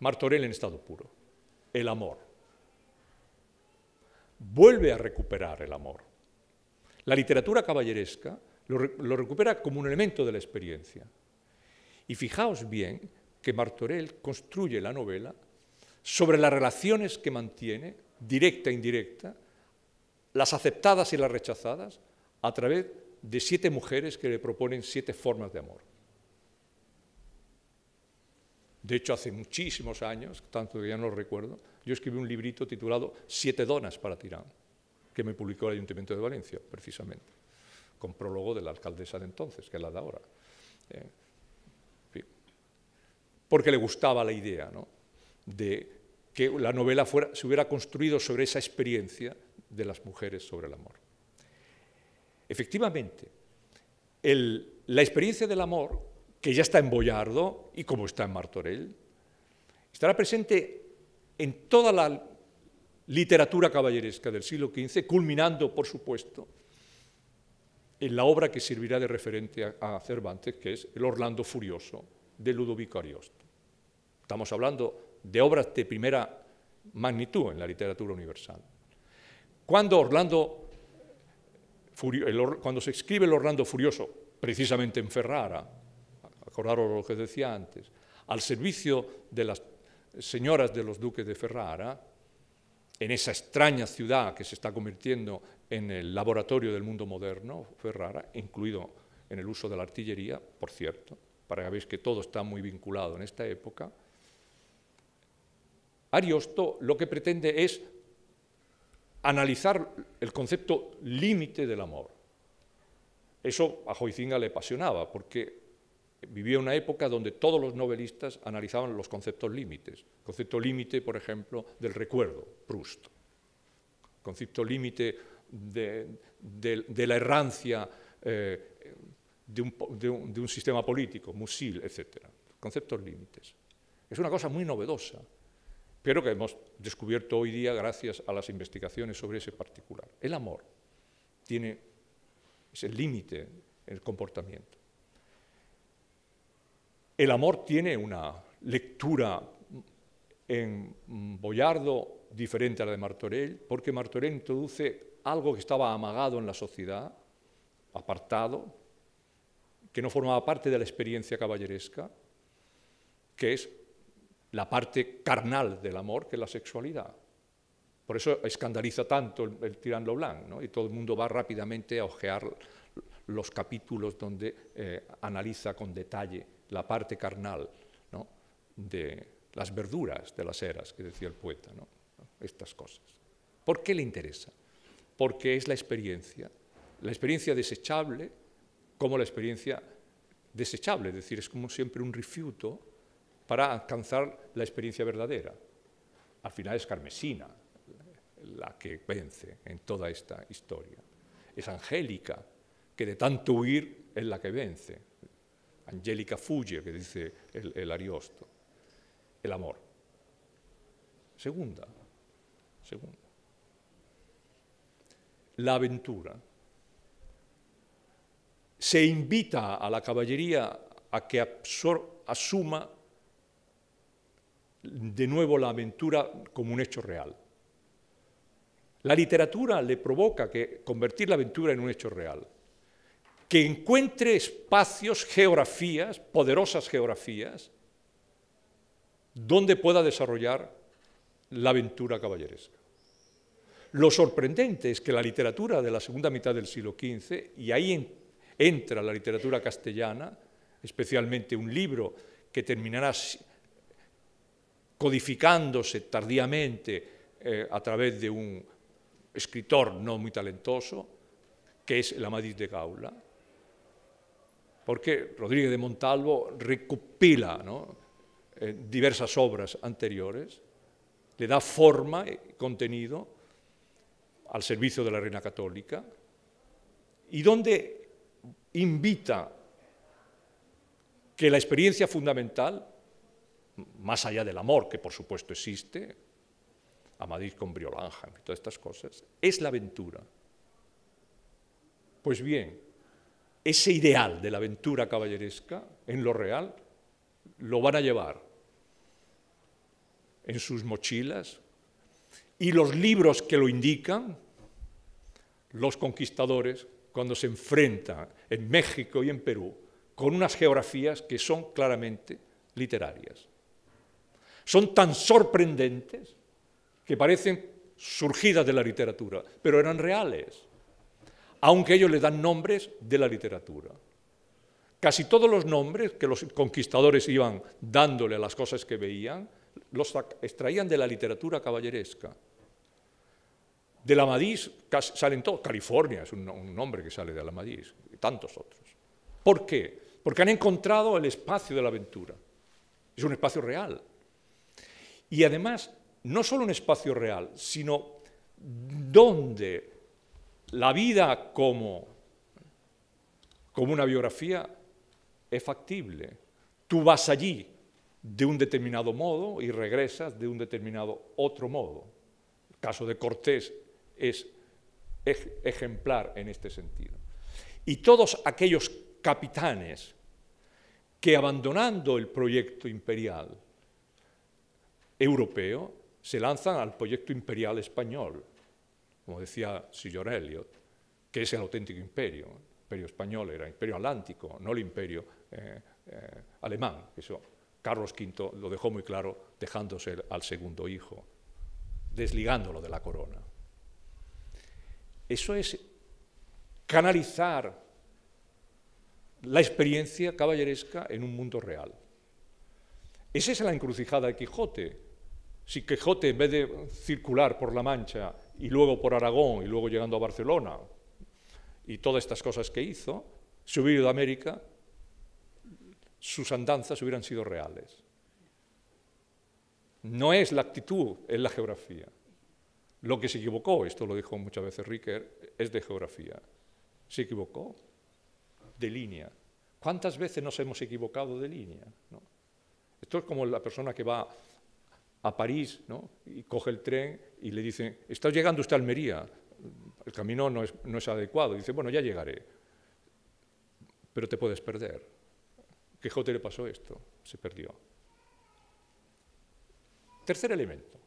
Martorell en estado puro, el amor. Vuelve a recuperar el amor. La literatura caballeresca lo, lo recupera como un elemento de la experiencia. Y fijaos bien que Martorell construye la novela sobre las relaciones que mantiene, directa e indirecta, las aceptadas y las rechazadas, a través de siete mujeres que le proponen siete formas de amor. De hecho, hace muchísimos años, tanto que ya no lo recuerdo, yo escribí un librito titulado Siete donas para Tirán, que me publicó el Ayuntamiento de Valencia, precisamente, con prólogo de la alcaldesa de entonces, que es la de ahora. Eh, porque le gustaba la idea de que la novela se hubiera construido sobre esa experiencia de las mujeres sobre el amor. Efectivamente, la experiencia del amor, que ya está en Boyardo y como está en Martorell, estará presente en toda la literatura caballeresca del siglo XV, culminando, por supuesto, en la obra que servirá de referente a, Cervantes, que es El Orlando Furioso de Ludovico Ariosto. Estamos hablando de obras de primera magnitud en la literatura universal. Cuando, Orlando, cuando se escribe el Orlando Furioso, precisamente en Ferrara, acordaros lo que decía antes, al servicio de las señoras de los duques de Ferrara, en esa extraña ciudad que se está convirtiendo en el laboratorio del mundo moderno, Ferrara, incluido en el uso de la artillería, por cierto, para que veáis que todo está muy vinculado en esta época, Ariosto lo que pretende es analizar el concepto límite del amor. Eso a Huizinga le apasionaba, porque vivía una época donde todos los novelistas analizaban los conceptos límites. Concepto límite, por ejemplo, del recuerdo, Proust. Concepto límite de, la errancia eh, de, un, sistema político, Musil, etc. Conceptos límites. Es una cosa muy novedosa, pero que hemos descubierto hoy día gracias a las investigaciones sobre ese particular. El amor tiene ese límite en el comportamiento. El amor tiene una lectura en Boyardo diferente a la de Martorell, porque Martorell introduce algo que estaba amagado en la sociedad, apartado, que no formaba parte de la experiencia caballeresca, que es la parte carnal del amor, que es la sexualidad. Por eso escandaliza tanto el, el Tirando Blanc, ¿no? y todo el mundo va rápidamente a ojear los capítulos donde eh, analiza con detalle la parte carnal de las verduras de las eras, que decía el poeta, ¿no? estas cosas. ¿Por qué le interesa? Porque es la experiencia, la experiencia desechable como la experiencia desechable, es decir, es como siempre un refuto para alcanzar la experiencia verdadera. Al final es Carmesina la que vence en toda esta historia. Es Angélica, que de tanto huir es la que vence. Angélica fuge, que dice el Ariosto. El amor. Segunda, segunda. La aventura. Se invita a la caballería a que asuma de nuevo la aventura como un hecho real. La literatura le provoca que convertir la aventura en un hecho real, que encuentre espacios, geografías, poderosas geografías, donde pueda desarrollar la aventura caballeresca. Lo sorprendente es que la literatura de la segunda mitad del siglo XV, y ahí entra la literatura castellana, especialmente un libro que terminará codificándose tardíamente eh, a través de un escritor no muy talentoso, que es el Amadís de Gaula, porque Rodríguez de Montalvo recopila eh, diversas obras anteriores, le da forma y contenido al servicio de la Reina Católica, y donde invita que la experiencia fundamental más allá del amor, que por supuesto existe, Amadís con Briolanja, y todas estas cosas, es la aventura. Pues bien, ese ideal de la aventura caballeresca, en lo real, lo van a llevar en sus mochilas y los libros que lo indican, los conquistadores, cuando se enfrentan en México y en Perú con unas geografías que son claramente literarias son tan sorprendentes que parecen surgidas de la literatura, pero eran reales, aunque ellos le dan nombres de la literatura. Casi todos los nombres que los conquistadores iban dándole a las cosas que veían, los extraían de la literatura caballeresca. De la Amadís salen todos, California es un, nombre que sale de la Amadís, y tantos otros. ¿Por qué? Porque han encontrado el espacio de la aventura. Es un espacio real. Y además, no solo un espacio real, sino donde la vida como, como una biografía es factible. Tú vas allí de un determinado modo y regresas de un determinado otro modo. El caso de Cortés es ejemplar en este sentido. Y todos aquellos capitanes que abandonando el proyecto imperial europeo se lanzan al proyecto imperial español, como decía Sir Eliot, que es el auténtico imperio. El imperio español era el imperio atlántico, no el imperio eh, eh, alemán. Eso Carlos V lo dejó muy claro dejándose al segundo hijo, desligándolo de la corona. Eso es canalizar la experiencia caballeresca en un mundo real. Esa es la encrucijada de Quijote. Si Quijote, en vez de circular por La Mancha y luego por Aragón y luego llegando a Barcelona y todas estas cosas que hizo, se hubiera ido a América, sus andanzas hubieran sido reales. No es la actitud, es la geografía. Lo que se equivocó, esto lo dijo muchas veces Ricker, es de geografía. Se equivocó de línea. ¿Cuántas veces nos hemos equivocado de línea? Esto es como la persona que va a París y coge el tren y le dicen, está llegando usted a Almería, el camino no es, no es adecuado. Dice, bueno, ya llegaré, pero te puedes perder. Quijote le pasó esto, se perdió. Tercer elemento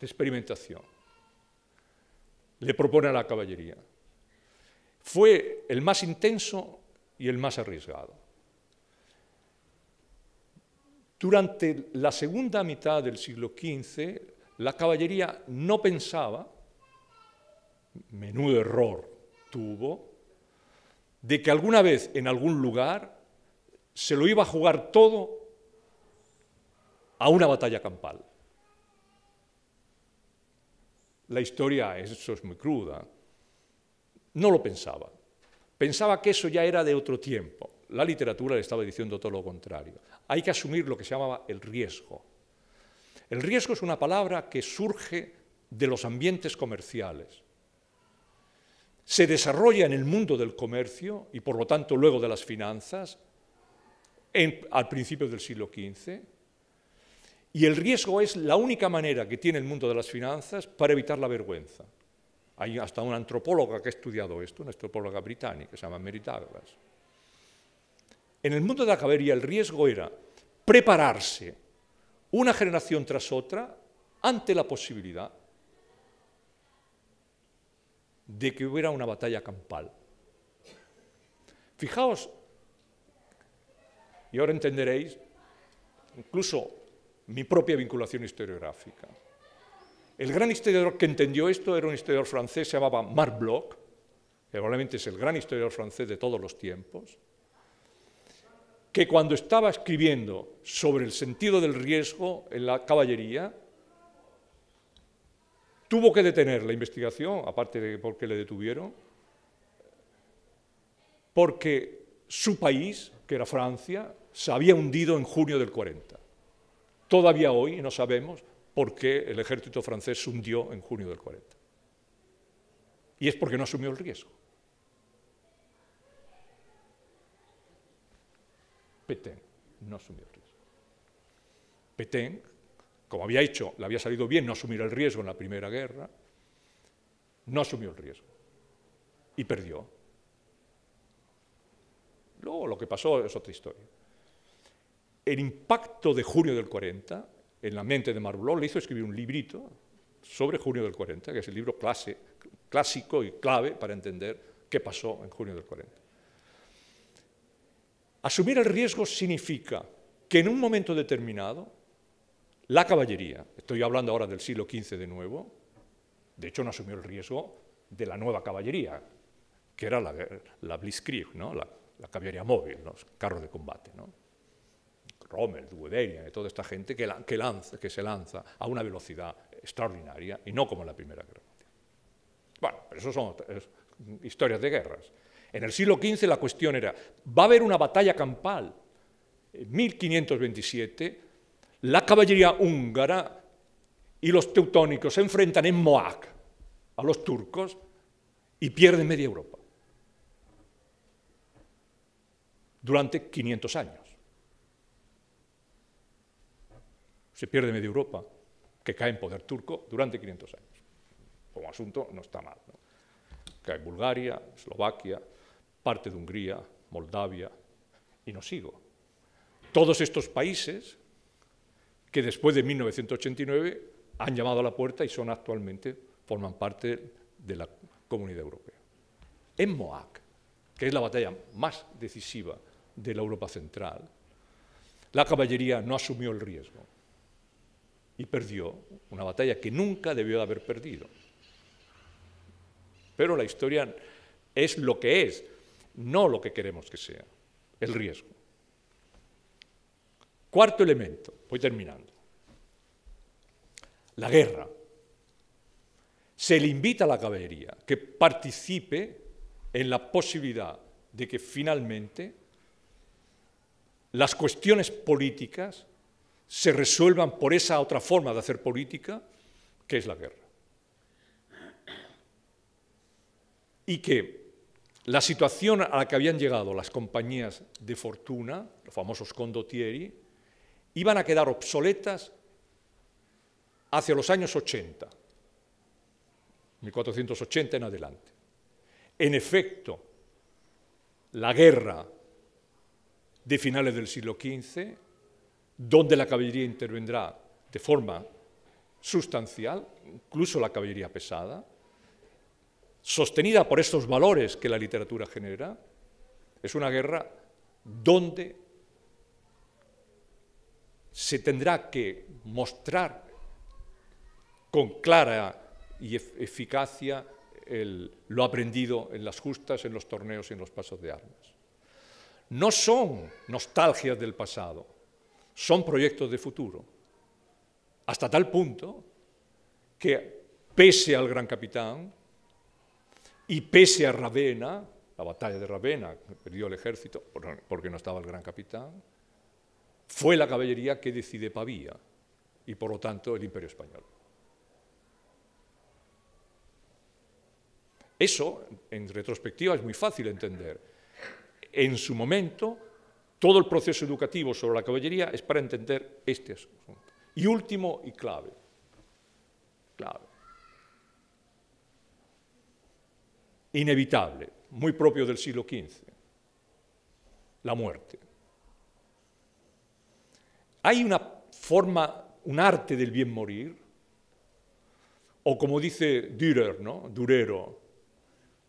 de experimentación. Le propone a la caballería. Fue el más intenso y el más arriesgado. Durante la segunda mitad del siglo XV, la caballería no pensaba, menudo error tuvo, de que alguna vez en algún lugar se lo iba a jugar todo a una batalla campal. La historia, eso es muy cruda, no lo pensaba. Pensaba que eso ya era de otro tiempo. La literatura le estaba diciendo todo lo contrario. Hay que asumir lo que se llamaba el riesgo. El riesgo es una palabra que surge de los ambientes comerciales. Se desarrolla en el mundo del comercio y por lo tanto luego de las finanzas al principio del siglo XV. Y el riesgo es la única manera que tiene el mundo de las finanzas para evitar la vergüenza. Hay hasta una antropóloga que ha estudiado esto, una antropóloga británica, se llama Mary Douglas. En el mundo de la caballería el riesgo era prepararse una generación tras otra ante la posibilidad de que hubiera una batalla campal. Fijaos, y ahora entenderéis incluso mi propia vinculación historiográfica. El gran historiador que entendió esto era un historiador francés, se llamaba Marc Bloch, que probablemente es el gran historiador francés de todos los tiempos, que cuando estaba escribiendo sobre el sentido del riesgo en la caballería, tuvo que detener la investigación, aparte de por qué le detuvieron, porque su país, que era Francia, se había hundido en junio del 40. Todavía hoy no sabemos por qué el ejército francés se hundió en junio del 40. Y es porque no asumió el riesgo. Petén no asumió el riesgo. Petén, como había hecho, le había salido bien no asumir el riesgo en la Primera Guerra, no asumió el riesgo y perdió. Luego lo que pasó es otra historia. El impacto de junio del 40 en la mente de Marblot le hizo escribir un librito sobre junio del 40, que es el libro clase, clásico y clave para entender qué pasó en junio del 40. Asumir el riesgo significa que en un momento determinado la caballería, estoy hablando ahora del siglo XV de nuevo, de hecho no asumió el riesgo de la nueva caballería, que era la, Blitzkrieg, ¿no? la, caballería móvil, los carros de combate. ¿no? Rommel, Guderian, y toda esta gente que, que se lanza a una velocidad extraordinaria y no como en la Primera Guerra Mundial. Bueno, pero eso son historias de guerras. En el siglo XV la cuestión era, va a haber una batalla campal. En 1527, la caballería húngara y los teutónicos se enfrentan en Moac a los turcos y pierden media Europa. durante 500 años. Se pierde media Europa, que cae en poder turco durante 500 años. Como asunto no está mal. ¿no? Cae Bulgaria, Eslovaquia, parte de Hungría, Moldavia, y no sigo. Todos estos países que después de 1989 han llamado a la puerta y son actualmente, forman parte de la Comunidad Europea. En Moac, que es la batalla más decisiva de la Europa central, la caballería no asumió el riesgo y perdió una batalla que nunca debió de haber perdido. Pero la historia es lo que es, no lo que queremos que sea, el riesgo. Cuarto elemento, voy terminando. La guerra. Se le invita a la caballería que participe en la posibilidad de que finalmente las cuestiones políticas se resuelvan por esa otra forma de hacer política, que es la guerra. Y que la situación a la que habían llegado las compañías de fortuna, los famosos condottieri, iban a quedar obsoletas hacia los años 80, 1480 en adelante. En efecto, la guerra de finales del siglo XV, donde la caballería intervendrá de forma sustancial, incluso la caballería pesada, sostenida por estos valores que la literatura genera, es una guerra donde se tendrá que mostrar con clara y eficacia lo aprendido en las justas, en los torneos y en los pasos de armas. No son nostalgias del pasado, son proyectos de futuro, hasta tal punto que pese al gran capitán y pese a Ravenna, la batalla de Ravenna, perdió el ejército porque no estaba el gran capitán, fue la caballería que decide Pavía y por lo tanto el imperio español. Eso, en retrospectiva, es muy fácil entender. En su momento, todo el proceso educativo sobre la caballería es para entender este asunto. Y último y clave, clave, inevitable, muy propio del siglo XV, la muerte. Hay una forma, un arte del bien morir, o como dice Dürer, ¿no? Durero,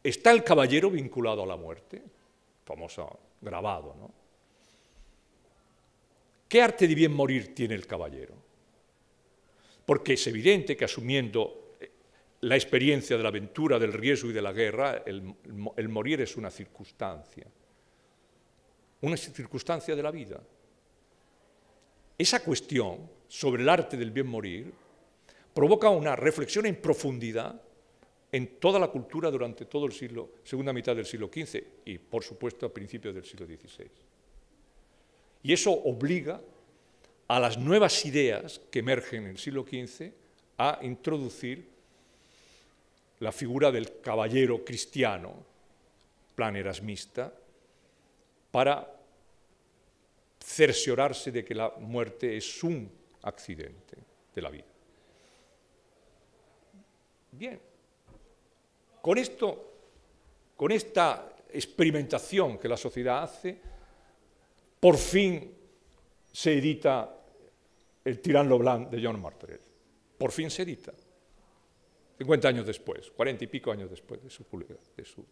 ¿Está el caballero vinculado a la muerte? Famoso grabado, ¿no? ¿Qué arte de bien morir tiene el caballero? Porque es evidente que asumiendo eh, la experiencia de la aventura, del riesgo y de la guerra, el, morir es una circunstancia, una circunstancia de la vida. Esa cuestión sobre el arte del bien morir provoca una reflexión en profundidad en toda la cultura durante todo el siglo, segunda mitad del siglo XV y, por supuesto, a principios del siglo XVI. Y eso obliga a las nuevas ideas que emergen en el siglo XV a introducir la figura del caballero cristiano, plan erasmista, para cerciorarse de que la muerte es un accidente de la vida. Bien, con esto, con esta experimentación que la sociedad hace, por fin se edita el Tirán Blanc de John Martel. Por fin se edita. 50 años después, 40 y pico años después de su, de su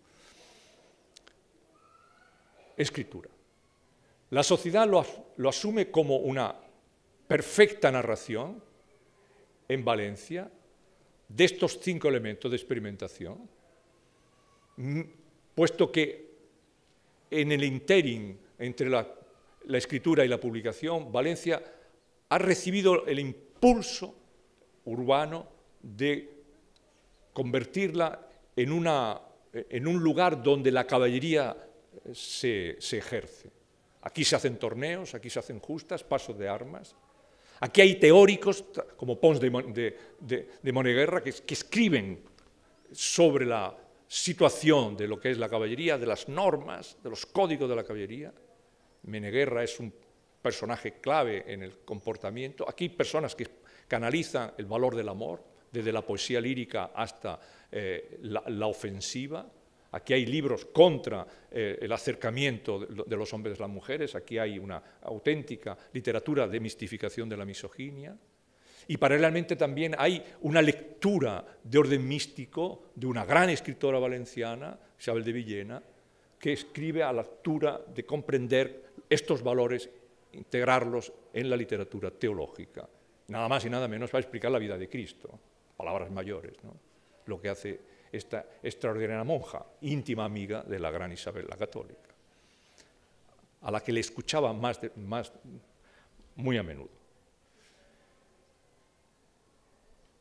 escritura. La sociedad lo, lo asume como una perfecta narración en Valencia de estos cinco elementos de experimentación puesto que en el interim entre la, escritura y la publicación, Valencia ha recibido el impulso urbano de convertirla en, un lugar donde la caballería se, ejerce. Aquí se hacen torneos, aquí se hacen justas, pasos de armas. Aquí hay teóricos como Pons de, de, Moneguerra que escriben sobre la, situación de lo que es la caballería, de las normas, de los códigos de la caballería, Meneguerra es un personaje clave en el comportamiento. Aquí personas que canalizan el valor del amor, desde la poesía lírica hasta eh, la, ofensiva. Aquí hay libros contra eh, el acercamiento de, los hombres a las mujeres, aquí hay una auténtica literatura de mistificación de la misoginia. Y paralelamente también hay una lectura de orden místico de una gran escritora valenciana, Isabel de Villena, que escribe a la altura de comprender estos valores, integrarlos en la literatura teológica. Nada más y nada menos para explicar la vida de Cristo, palabras mayores, ¿no? lo que hace esta extraordinaria monja, íntima amiga de la gran Isabel la Católica, a la que le escuchaba más, más muy a menudo.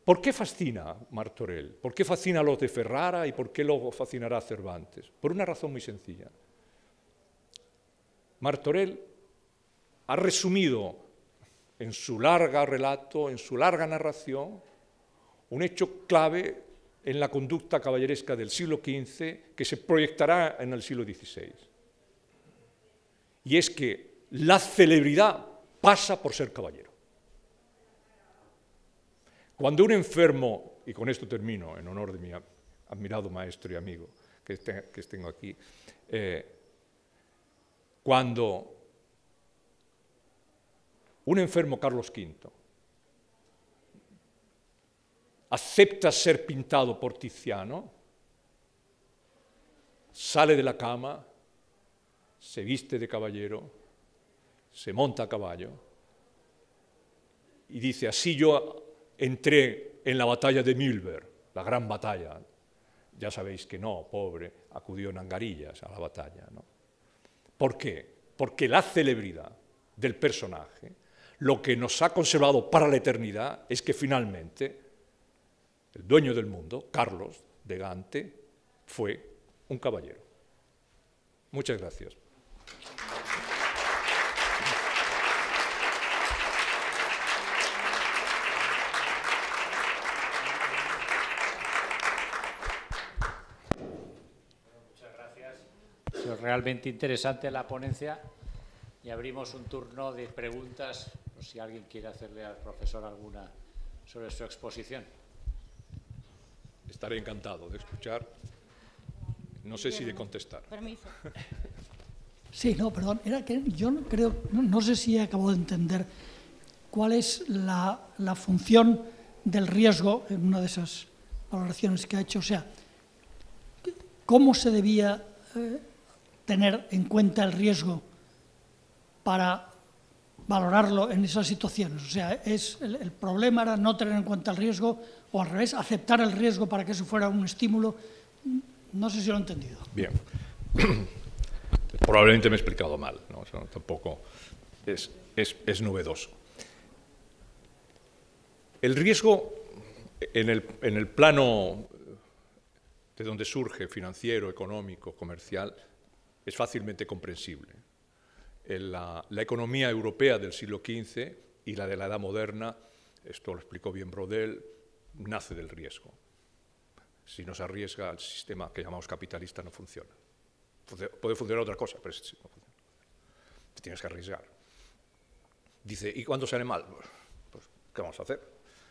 ¿Por qué fascina Martorell? ¿Por qué fascina a los de Ferrara y por qué luego fascinará Cervantes? Por una razón muy sencilla. Martorell ha resumido en su larga relato, en su larga narración, un hecho clave en la conducta caballeresca del siglo XV que se proyectará en el siglo XVI. Y es que la celebridad pasa por ser caballero. Cuando un enfermo, y con esto termino en honor de mi admirado maestro y amigo que, tengo aquí, eh, cuando un enfermo Carlos V acepta ser pintado por Tiziano, sale de la cama, se viste de caballero, se monta a caballo y dice, así yo entré en la batalla de Milberg, la gran batalla. Ya sabéis que no, pobre, acudió en Angarillas a la batalla. ¿no? ¿Por qué? Porque la celebridad del personaje, lo que nos ha conservado para la eternidad es que finalmente el dueño del mundo, Carlos de Gante, fue un caballero. Muchas gracias. Realmente interesante la ponencia y abrimos un turno de preguntas, por si alguien quiere hacerle al profesor alguna sobre su exposición. Estaré encantado de escuchar. No sé si de contestar. Permiso. Sí, no, perdón. Era que yo creo, no, sé si he acabado de entender cuál es la, la función del riesgo en una de esas valoraciones que ha hecho. O sea, cómo se debía eh, tener en cuenta el riesgo para valorarlo en esas situaciones. O sea, es, el, problema era no tener en cuenta el riesgo o al revés, aceptar el riesgo para que eso fuera un estímulo. No sé si lo he entendido. Bien. Probablemente me he explicado mal, ¿no? tampoco es, es, novedoso. El riesgo en el, en el plano de donde surge financiero, económico, comercial, es fácilmente comprensible. La, economía europea del siglo XV y la de la Edad Moderna, esto lo explicó bien Brodel, nace del riesgo. Si no se arriesga, el sistema que llamamos capitalista no funciona. Puede funcionar otra cosa, pero no funciona. Te tienes que arriesgar. Dice, ¿y cuándo sale mal? Pues, ¿qué vamos a hacer?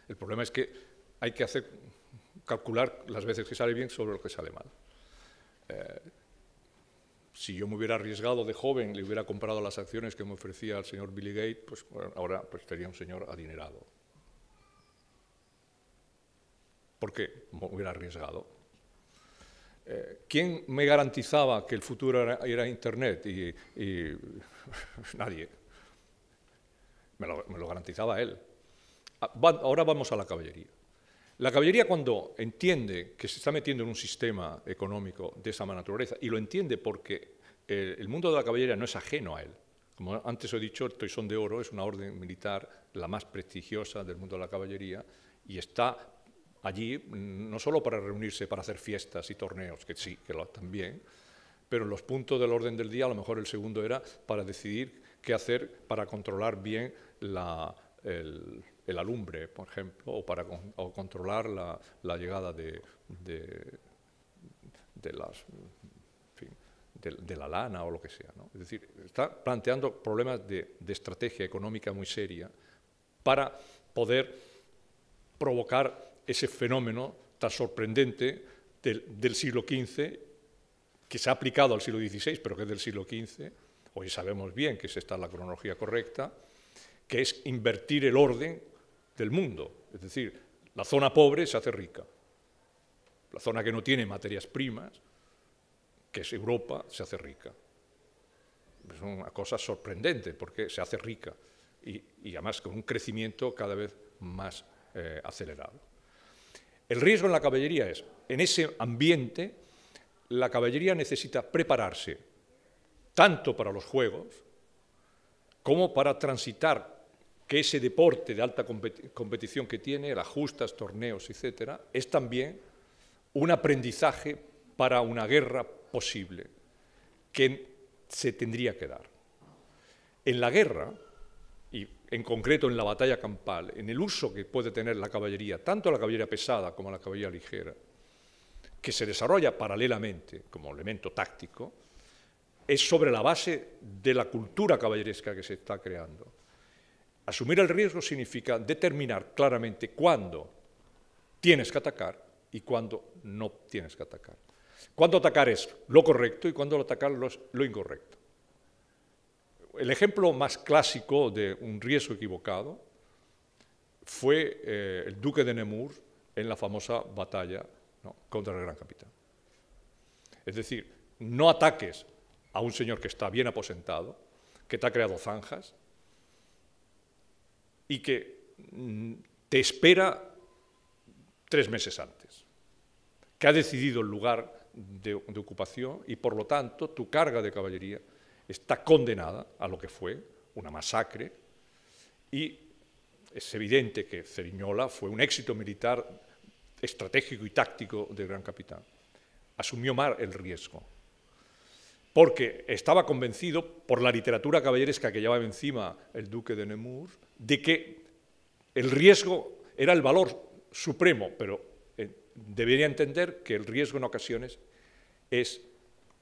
El problema es que hay que hacer, calcular las veces que sale bien sobre lo que sale mal. Eh, si yo me hubiera arriesgado de joven, le hubiera comprado las acciones que me ofrecía el señor Billy Gates, pues ahora pues, sería un señor adinerado. ¿Por qué me hubiera arriesgado? Eh, ¿Quién me garantizaba que el futuro era, Internet? Y, nadie. Me lo, me lo, garantizaba él. Ah, ahora vamos a la caballería. La caballería cuando entiende que se está metiendo en un sistema económico de esa naturaleza, y lo entiende porque el mundo de la caballería no es ajeno a él. Como antes he dicho, el Toisón de Oro es una orden militar la más prestigiosa del mundo de la caballería y está allí mm, no solo para reunirse para hacer fiestas y torneos, que sí, que lo también, pero en los puntos del orden del día a lo mejor el segundo era para decidir qué hacer para controlar bien la, el, el alumbre, por ejemplo, o para controlar la, llegada de, de, las, de, la lana o lo que sea. Es decir, está planteando problemas de, estrategia económica muy seria para poder provocar ese fenómeno tan sorprendente del, siglo XV, que se ha aplicado al siglo XVI, pero que es del siglo XV, hoy sabemos bien que es esta la cronología correcta, que es invertir el orden del mundo. Es decir, la zona pobre se hace rica, la zona que no tiene materias primas que es Europa, se hace rica. Es una cosa sorprendente porque se hace rica y, además con un crecimiento cada vez más eh, acelerado. El riesgo en la caballería es, en ese ambiente, la caballería necesita prepararse tanto para los juegos como para transitar que ese deporte de alta competición que tiene, las justas, torneos, etcétera, es también un aprendizaje para una guerra posible que se tendría que dar. En la guerra, y en concreto en la batalla campal, en el uso que puede tener la caballería, tanto la caballería pesada como la caballería ligera, que se desarrolla paralelamente como elemento táctico, es sobre la base de la cultura caballeresca que se está creando. Asumir el riesgo significa determinar claramente cuándo tienes que atacar y cuándo no tienes que atacar. Cuándo atacar es lo correcto y cuándo atacar lo incorrecto. El ejemplo más clásico de un riesgo equivocado fue eh, el duque de Nemours en la famosa batalla contra el gran capitán. Es decir, no ataques a un señor que está bien aposentado, que te ha creado zanjas y que mm, te espera tres meses antes, que ha decidido el lugar de, ocupación y por lo tanto tu carga de caballería está condenada a lo que fue una masacre y es evidente que Ceriñola fue un éxito militar estratégico y táctico del gran capitán. Asumió mal el riesgo, porque estaba convencido, por la literatura caballeresca que llevaba encima el duque de Nemours, de que el riesgo era el valor supremo, pero eh, debería entender que el riesgo en ocasiones es,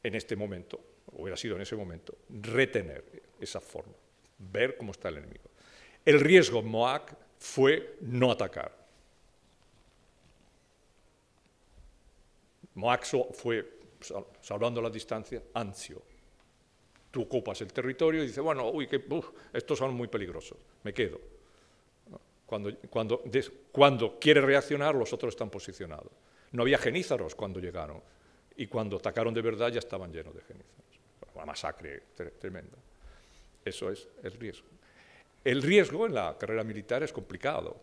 en este momento, hubiera sido en ese momento, retener esa forma, ver cómo está el enemigo. El riesgo en Moac fue no atacar. Moac fue, salvando la distancia, ancio. Tú ocupas el territorio y dices, bueno, uy, que, estos son muy peligrosos, me quedo. Cuando, cuando, cuando quiere reaccionar, los otros están posicionados. No había genízaros cuando llegaron, y cuando atacaron de verdad ya estaban llenos de genízaros. Una masacre tremenda. Eso es el riesgo. El riesgo en la carrera militar es complicado,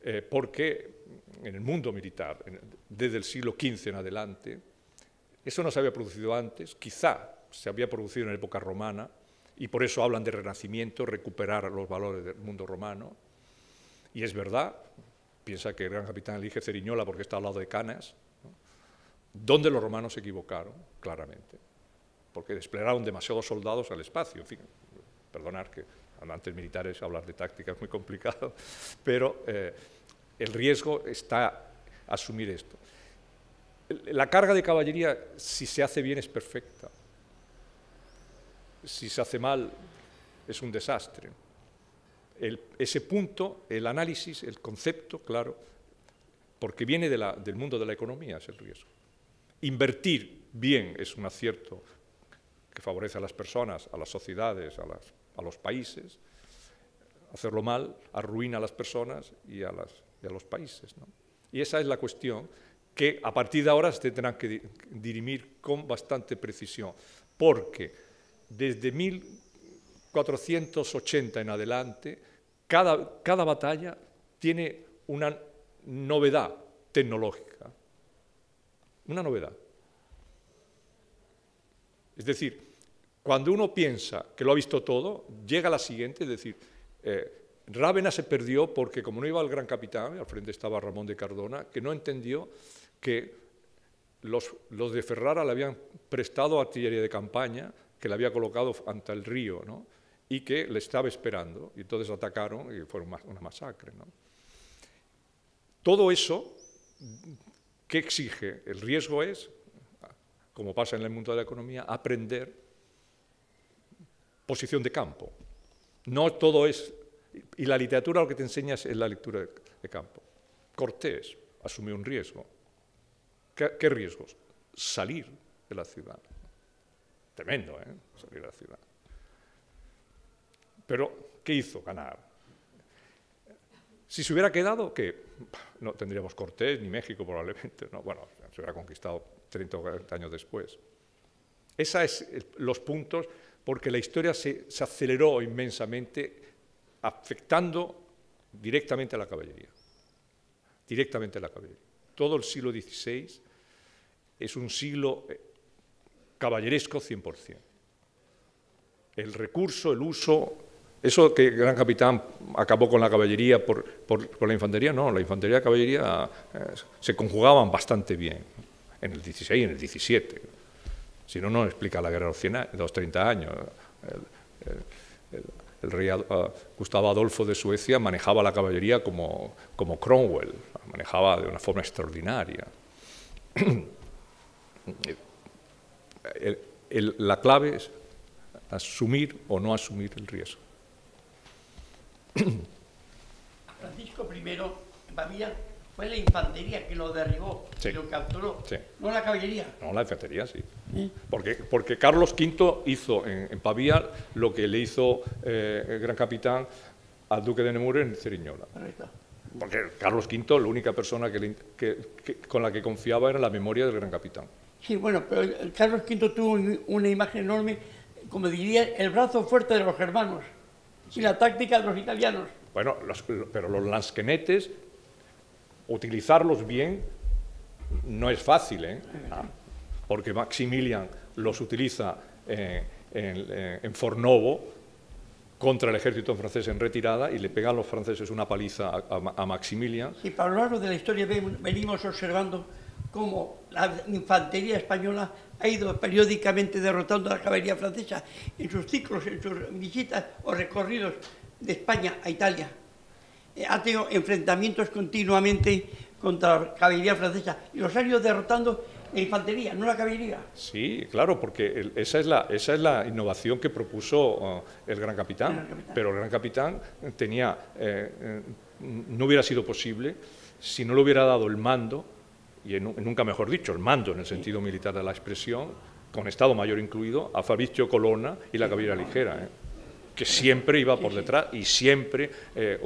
eh, porque en el mundo militar, desde el siglo XV en adelante, eso no se había producido antes, quizá se había producido en la época romana, y por eso hablan de renacimiento, recuperar los valores del mundo romano. Y es verdad, piensa que el gran capitán elige Ceriñola porque está al lado de Canas, ¿Dónde los romanos se equivocaron? Claramente, porque desplegaron demasiados soldados al espacio. En fin, perdonar que antes militares hablar de táctica es muy complicado, pero eh, el riesgo está asumir esto. La carga de caballería, si se hace bien, es perfecta. Si se hace mal, es un desastre. ese punto, el análisis, el concepto, claro, porque viene del mundo de la economía, es el riesgo. Invertir bien es un acierto que favorece a las personas, a las sociedades, a, los países. Hacerlo mal arruina a las personas y a, los países. Y esa es la cuestión que a partir de ahora se tendrán que dirimir con bastante precisión, porque desde 1480 en adelante, cada, cada batalla tiene una novedad tecnológica una novedad. Es decir, cuando uno piensa que lo ha visto todo, llega la siguiente, es decir, eh, Rávena se perdió porque como no iba el gran capitán, al frente estaba Ramón de Cardona, que no entendió que los, de Ferrara le habían prestado artillería de campaña, que le había colocado ante el río, ¿no? y que le estaba esperando, y entonces atacaron y fue una masacre. ¿no? Todo eso ¿Qué exige? El riesgo es como pasa en el mundo de la economía, aprender posición de campo. No todo es... Y la literatura lo que te enseña es la lectura de, campo. Cortés asumió un riesgo. ¿Qué, riesgos? Salir de la ciudad. Tremendo, ¿eh? Salir de la ciudad. Pero, ¿qué hizo? Ganar. Si se hubiera quedado, que no tendríamos Cortés ni México probablemente, ¿no? bueno, se hubiera conquistado 30 o 40 años después. Esos son los puntos porque la historia se, aceleró inmensamente afectando directamente a la caballería, directamente a la caballería. Todo el siglo XVI es un siglo eh, caballeresco 100%. El recurso, el uso, eso que el gran capitán acabó con la caballería por, la infantería, no, la infantería y la caballería eh, se conjugaban bastante bien en el 16 y en el 17. Si no, no explica la guerra de los 30 años. El, rey ah, Gustavo Adolfo de Suecia manejaba la caballería como, como Cromwell, manejaba de una forma extraordinaria. la clave es asumir o no asumir el riesgo. Francisco I en Pavía fue la infantería que lo derribó, que lo capturó, no la caballería. No, la infantería sí. Porque, porque Carlos V hizo en, Pavía lo que le hizo eh, el gran capitán al duque de Nemours en Ceriñola. Porque Carlos V, la única persona que, con la que confiaba era la memoria del gran capitán. Sí, bueno, pero Carlos V tuvo una imagen enorme, como diría, el brazo fuerte de los germanos y la táctica de los italianos. Bueno, pero los lansquenetes utilizarlos bien no es fácil, ¿eh? porque Maximilian los utiliza eh, en, Fornovo contra el ejército francés en retirada y le pegan los franceses una paliza a, Maximilian. Y para lo largo de la historia venimos observando cómo la infantería española ha ido periódicamente derrotando a la caballería francesa en sus ciclos, en sus visitas o recorridos de España a Italia. Eh, ha tenido enfrentamientos continuamente contra la caballería francesa y los ha ido derrotando infantería, no la caballería. Sí, claro, porque esa, es la, esa es la innovación que propuso uh, el, gran capitán, pero el gran capitán tenía, eh, eh, no hubiera sido posible si no le hubiera dado el mando, y nunca mejor dicho, el mando en el sentido militar de la expresión, con Estado Mayor incluido, a Fabrizio Colonna y la caballería ligera que siempre iba por detrás y siempre eh,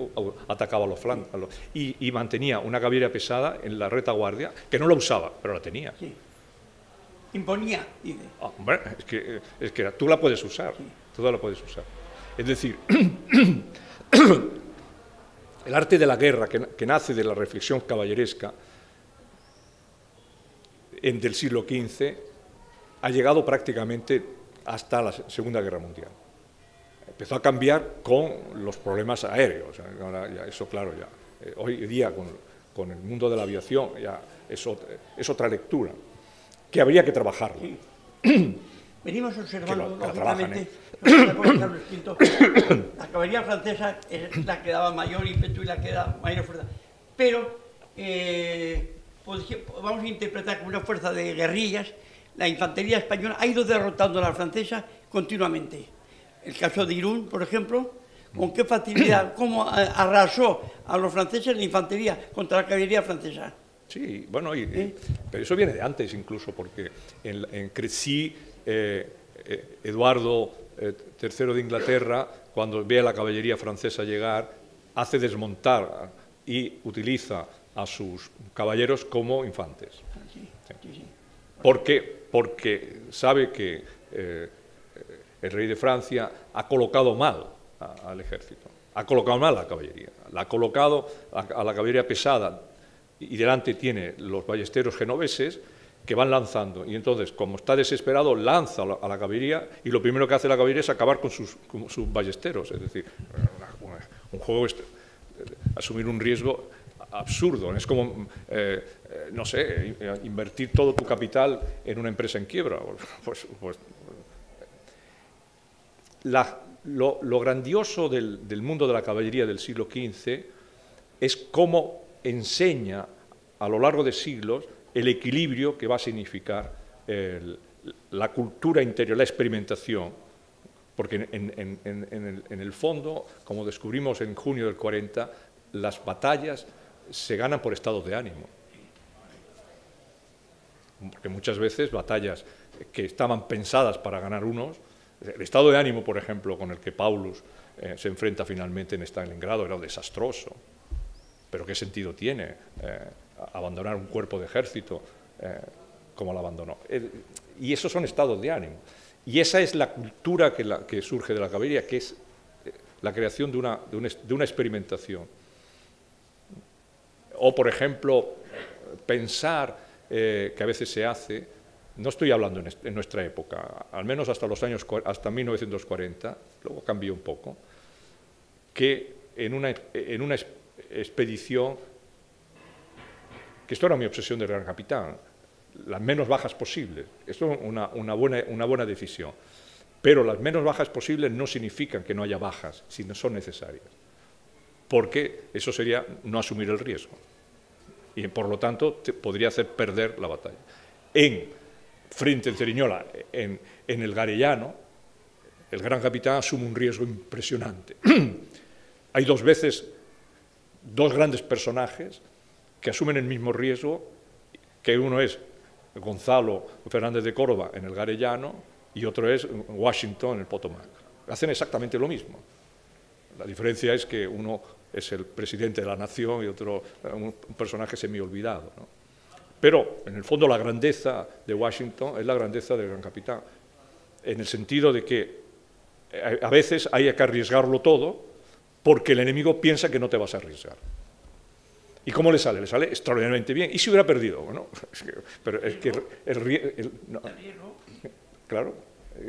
atacaba a los flancos y, mantenía una caballería pesada en la retaguardia que no la usaba, pero la tenía. Imponía. Ah, es, que, es que tú la puedes usar, tú la puedes usar. Es decir, el arte de la guerra que, nace de la reflexión caballeresca en, del siglo XV ha llegado prácticamente hasta la Segunda Guerra Mundial empezó a cambiar con los problemas aéreos. eso, claro, ya. Eh, hoy día, con, el mundo de la aviación, ya es, otra, lectura, que habría que trabajar. Venimos observando, lógicamente, la caballería francesa es la que daba mayor ímpetu y la que da mayor fuerza. Pero eh, pues, vamos a interpretar como una fuerza de guerrillas, la infantería española ha ido derrotando a la francesa continuamente el caso de Irún, por ejemplo, con qué facilidad, cómo arrasó a los franceses la infantería contra la caballería francesa. Sí, bueno, ¿Eh? pero eso viene de antes incluso, porque en, en Crecy, eh, eh, Eduardo III de Inglaterra, cuando ve a la caballería francesa llegar, hace desmontar y utiliza a sus caballeros como infantes. ¿Por qué? Porque sabe que el rey de Francia ha colocado mal al ejército, ha colocado mal a la caballería, la ha colocado a, la caballería pesada y delante tiene los ballesteros genoveses que van lanzando. Y entonces, como está desesperado, lanza a la, caballería y lo primero que hace la caballería es acabar con sus, ballesteros. Es decir, un juego, es, asumir un riesgo absurdo. Es como, eh, eh, no sé, invertir todo tu capital en una empresa en quiebra. Pues, pues lo, grandioso del, mundo de la caballería del siglo XV es cómo enseña a lo largo de siglos el equilibrio que va a significar la cultura interior, la experimentación, porque en, el, fondo, como descubrimos en junio del 40, las batallas se ganan por estados de ánimo. Porque muchas veces batallas que estaban pensadas para ganar unos, el estado de ánimo, por ejemplo, con el que Paulus eh, se enfrenta finalmente en Stalingrado era desastroso. Pero ¿qué sentido tiene eh, abandonar un cuerpo de ejército eh, como lo abandonó? y esos son estados de ánimo. Y esa es la cultura que, surge de la caballería, que es la creación de una, de una experimentación. O, por ejemplo, pensar que a veces se hace, no estoy hablando en, nuestra época, al menos hasta los años hasta 1940, luego cambió un poco, que en una, en una expedición, que esto era mi obsesión del gran capitán, las menos bajas posibles, esto es una, una, buena, una buena decisión, pero las menos bajas posibles no significan que no haya bajas, sino son necesarias, porque eso sería no asumir el riesgo y por lo tanto podría hacer perder la batalla. En frente en Ceriñola, en, en el Garellano, el gran capitán asume un riesgo impresionante. Hay dos veces dos grandes personajes que asumen el mismo riesgo, que uno es Gonzalo Fernández de Córdoba en el Garellano y otro es Washington en el Potomac. Hacen exactamente lo mismo. La diferencia es que uno es el presidente de la nación y otro un personaje semi-olvidado. Pero, en el fondo, la grandeza de Washington es la grandeza del gran capitán, en el sentido de que eh, a veces hay que arriesgarlo todo porque el enemigo piensa que no te vas a arriesgar. ¿Y cómo le sale? Le sale extraordinariamente bien. ¿Y si hubiera perdido? Bueno, pero es que el, claro,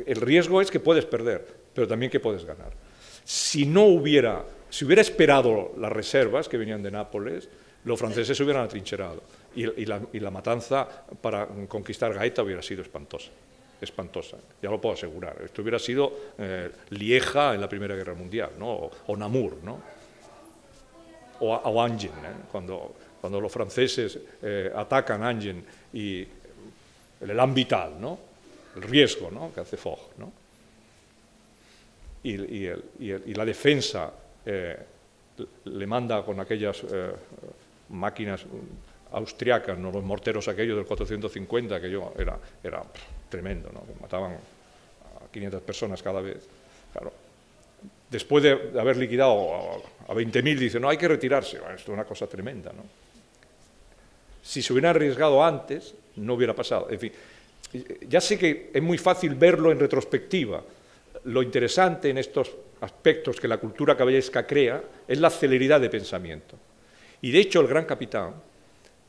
el riesgo es que puedes perder, pero también que puedes ganar. Si no hubiera, si hubiera esperado las reservas que venían de Nápoles, los franceses se hubieran atrincherado y, la, matanza para conquistar Gaeta hubiera sido espantosa espantosa, ya lo puedo asegurar. Esto hubiera sido eh, Lieja en la Primera Guerra Mundial, ¿no? o, Namur, ¿no? o, o Angen, ¿eh? cuando, los franceses eh, atacan Angen y el elan vital, ¿no? el riesgo ¿no? que hace Fogg. Y, y, y, la defensa le manda con aquellas máquinas austriacas, ¿no? los morteros aquellos del 450, que yo era, era tremendo, ¿no? mataban a 500 personas cada vez. Claro. Después de haber liquidado a, 20.000, dicen, no, hay que retirarse. esto es una cosa tremenda. ¿no? Si se hubiera arriesgado antes, no hubiera pasado. En fin, ya sé que es muy fácil verlo en retrospectiva. Lo interesante en estos aspectos que la cultura caballeresca crea es la celeridad de pensamiento. Y de hecho el gran capitán,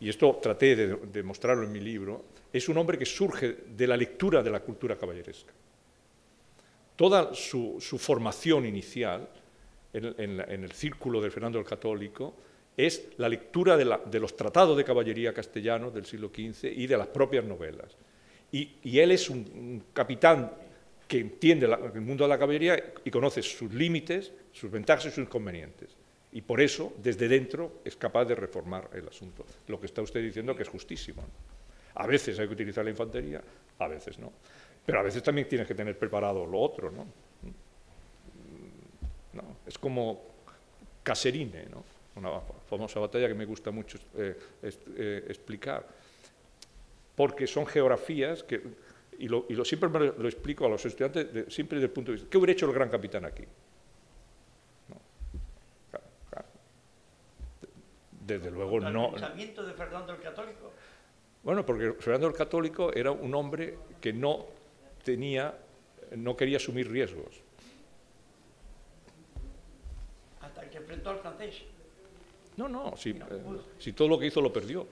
y esto traté de, de mostrarlo en mi libro, es un hombre que surge de la lectura de la cultura caballeresca. Toda su, formación inicial en, el círculo del Fernando el Católico es la lectura de, los tratados de caballería castellanos del siglo XV y de las propias novelas. Y, él es un, capitán que entiende el mundo de la caballería y conoce sus límites, sus ventajas y sus inconvenientes. Y por eso, desde dentro, es capaz de reformar el asunto. Lo que está usted diciendo que es justísimo. A veces hay que utilizar la infantería, a veces no. Pero a veces también tienes que tener preparado lo otro, ¿no? Es como Caserine, ¿no? una famosa batalla que me gusta mucho eh, eh, explicar, porque son geografías que, y, lo, siempre lo explico a los estudiantes, siempre desde el punto de vista, ¿qué hubiera hecho el gran capitán aquí? Desde luego no... ¿El pensamiento de Fernando el Católico? Bueno, porque Fernando el Católico era un hombre que no tenía, no quería asumir riesgos. Hasta que enfrentó al francés. No, no, si, eh, si todo lo que hizo lo perdió.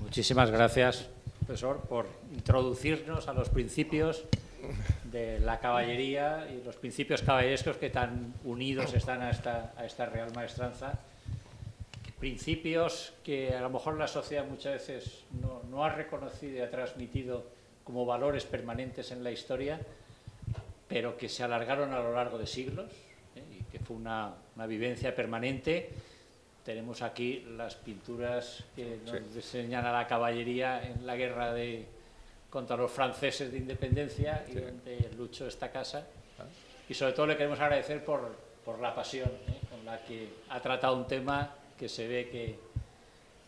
Muchísimas gracias, profesor, por introducirnos a los principios de la caballería y los principios caballerescos que tan unidos están a esta, Real Maestranza. Principios que a lo mejor la sociedad muchas veces no, no ha reconocido y ha transmitido como valores permanentes en la historia, pero que se alargaron a lo largo de siglos. ¿eh? que fue una vivencia permanente. Tenemos aquí las pinturas que nos Sí. enseñan a la caballería en la guerra de, contra los franceses de independencia y Sí. donde luchó esta casa. Y sobre todo le queremos agradecer por, por la pasión ¿eh? con la que ha tratado un tema que se ve que,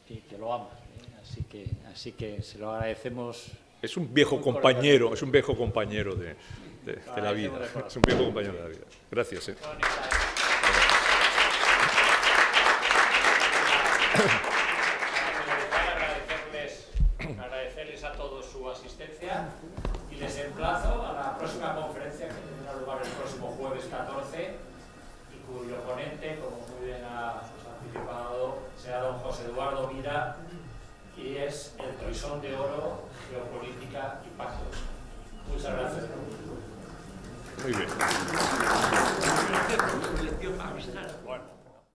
que, que lo ama. ¿eh? Así, que, así que se lo agradecemos. Es un viejo compañero, es un viejo compañero de, de- de la vida. Es un viejo compañero de la vida. Gracias. eh. Thank you.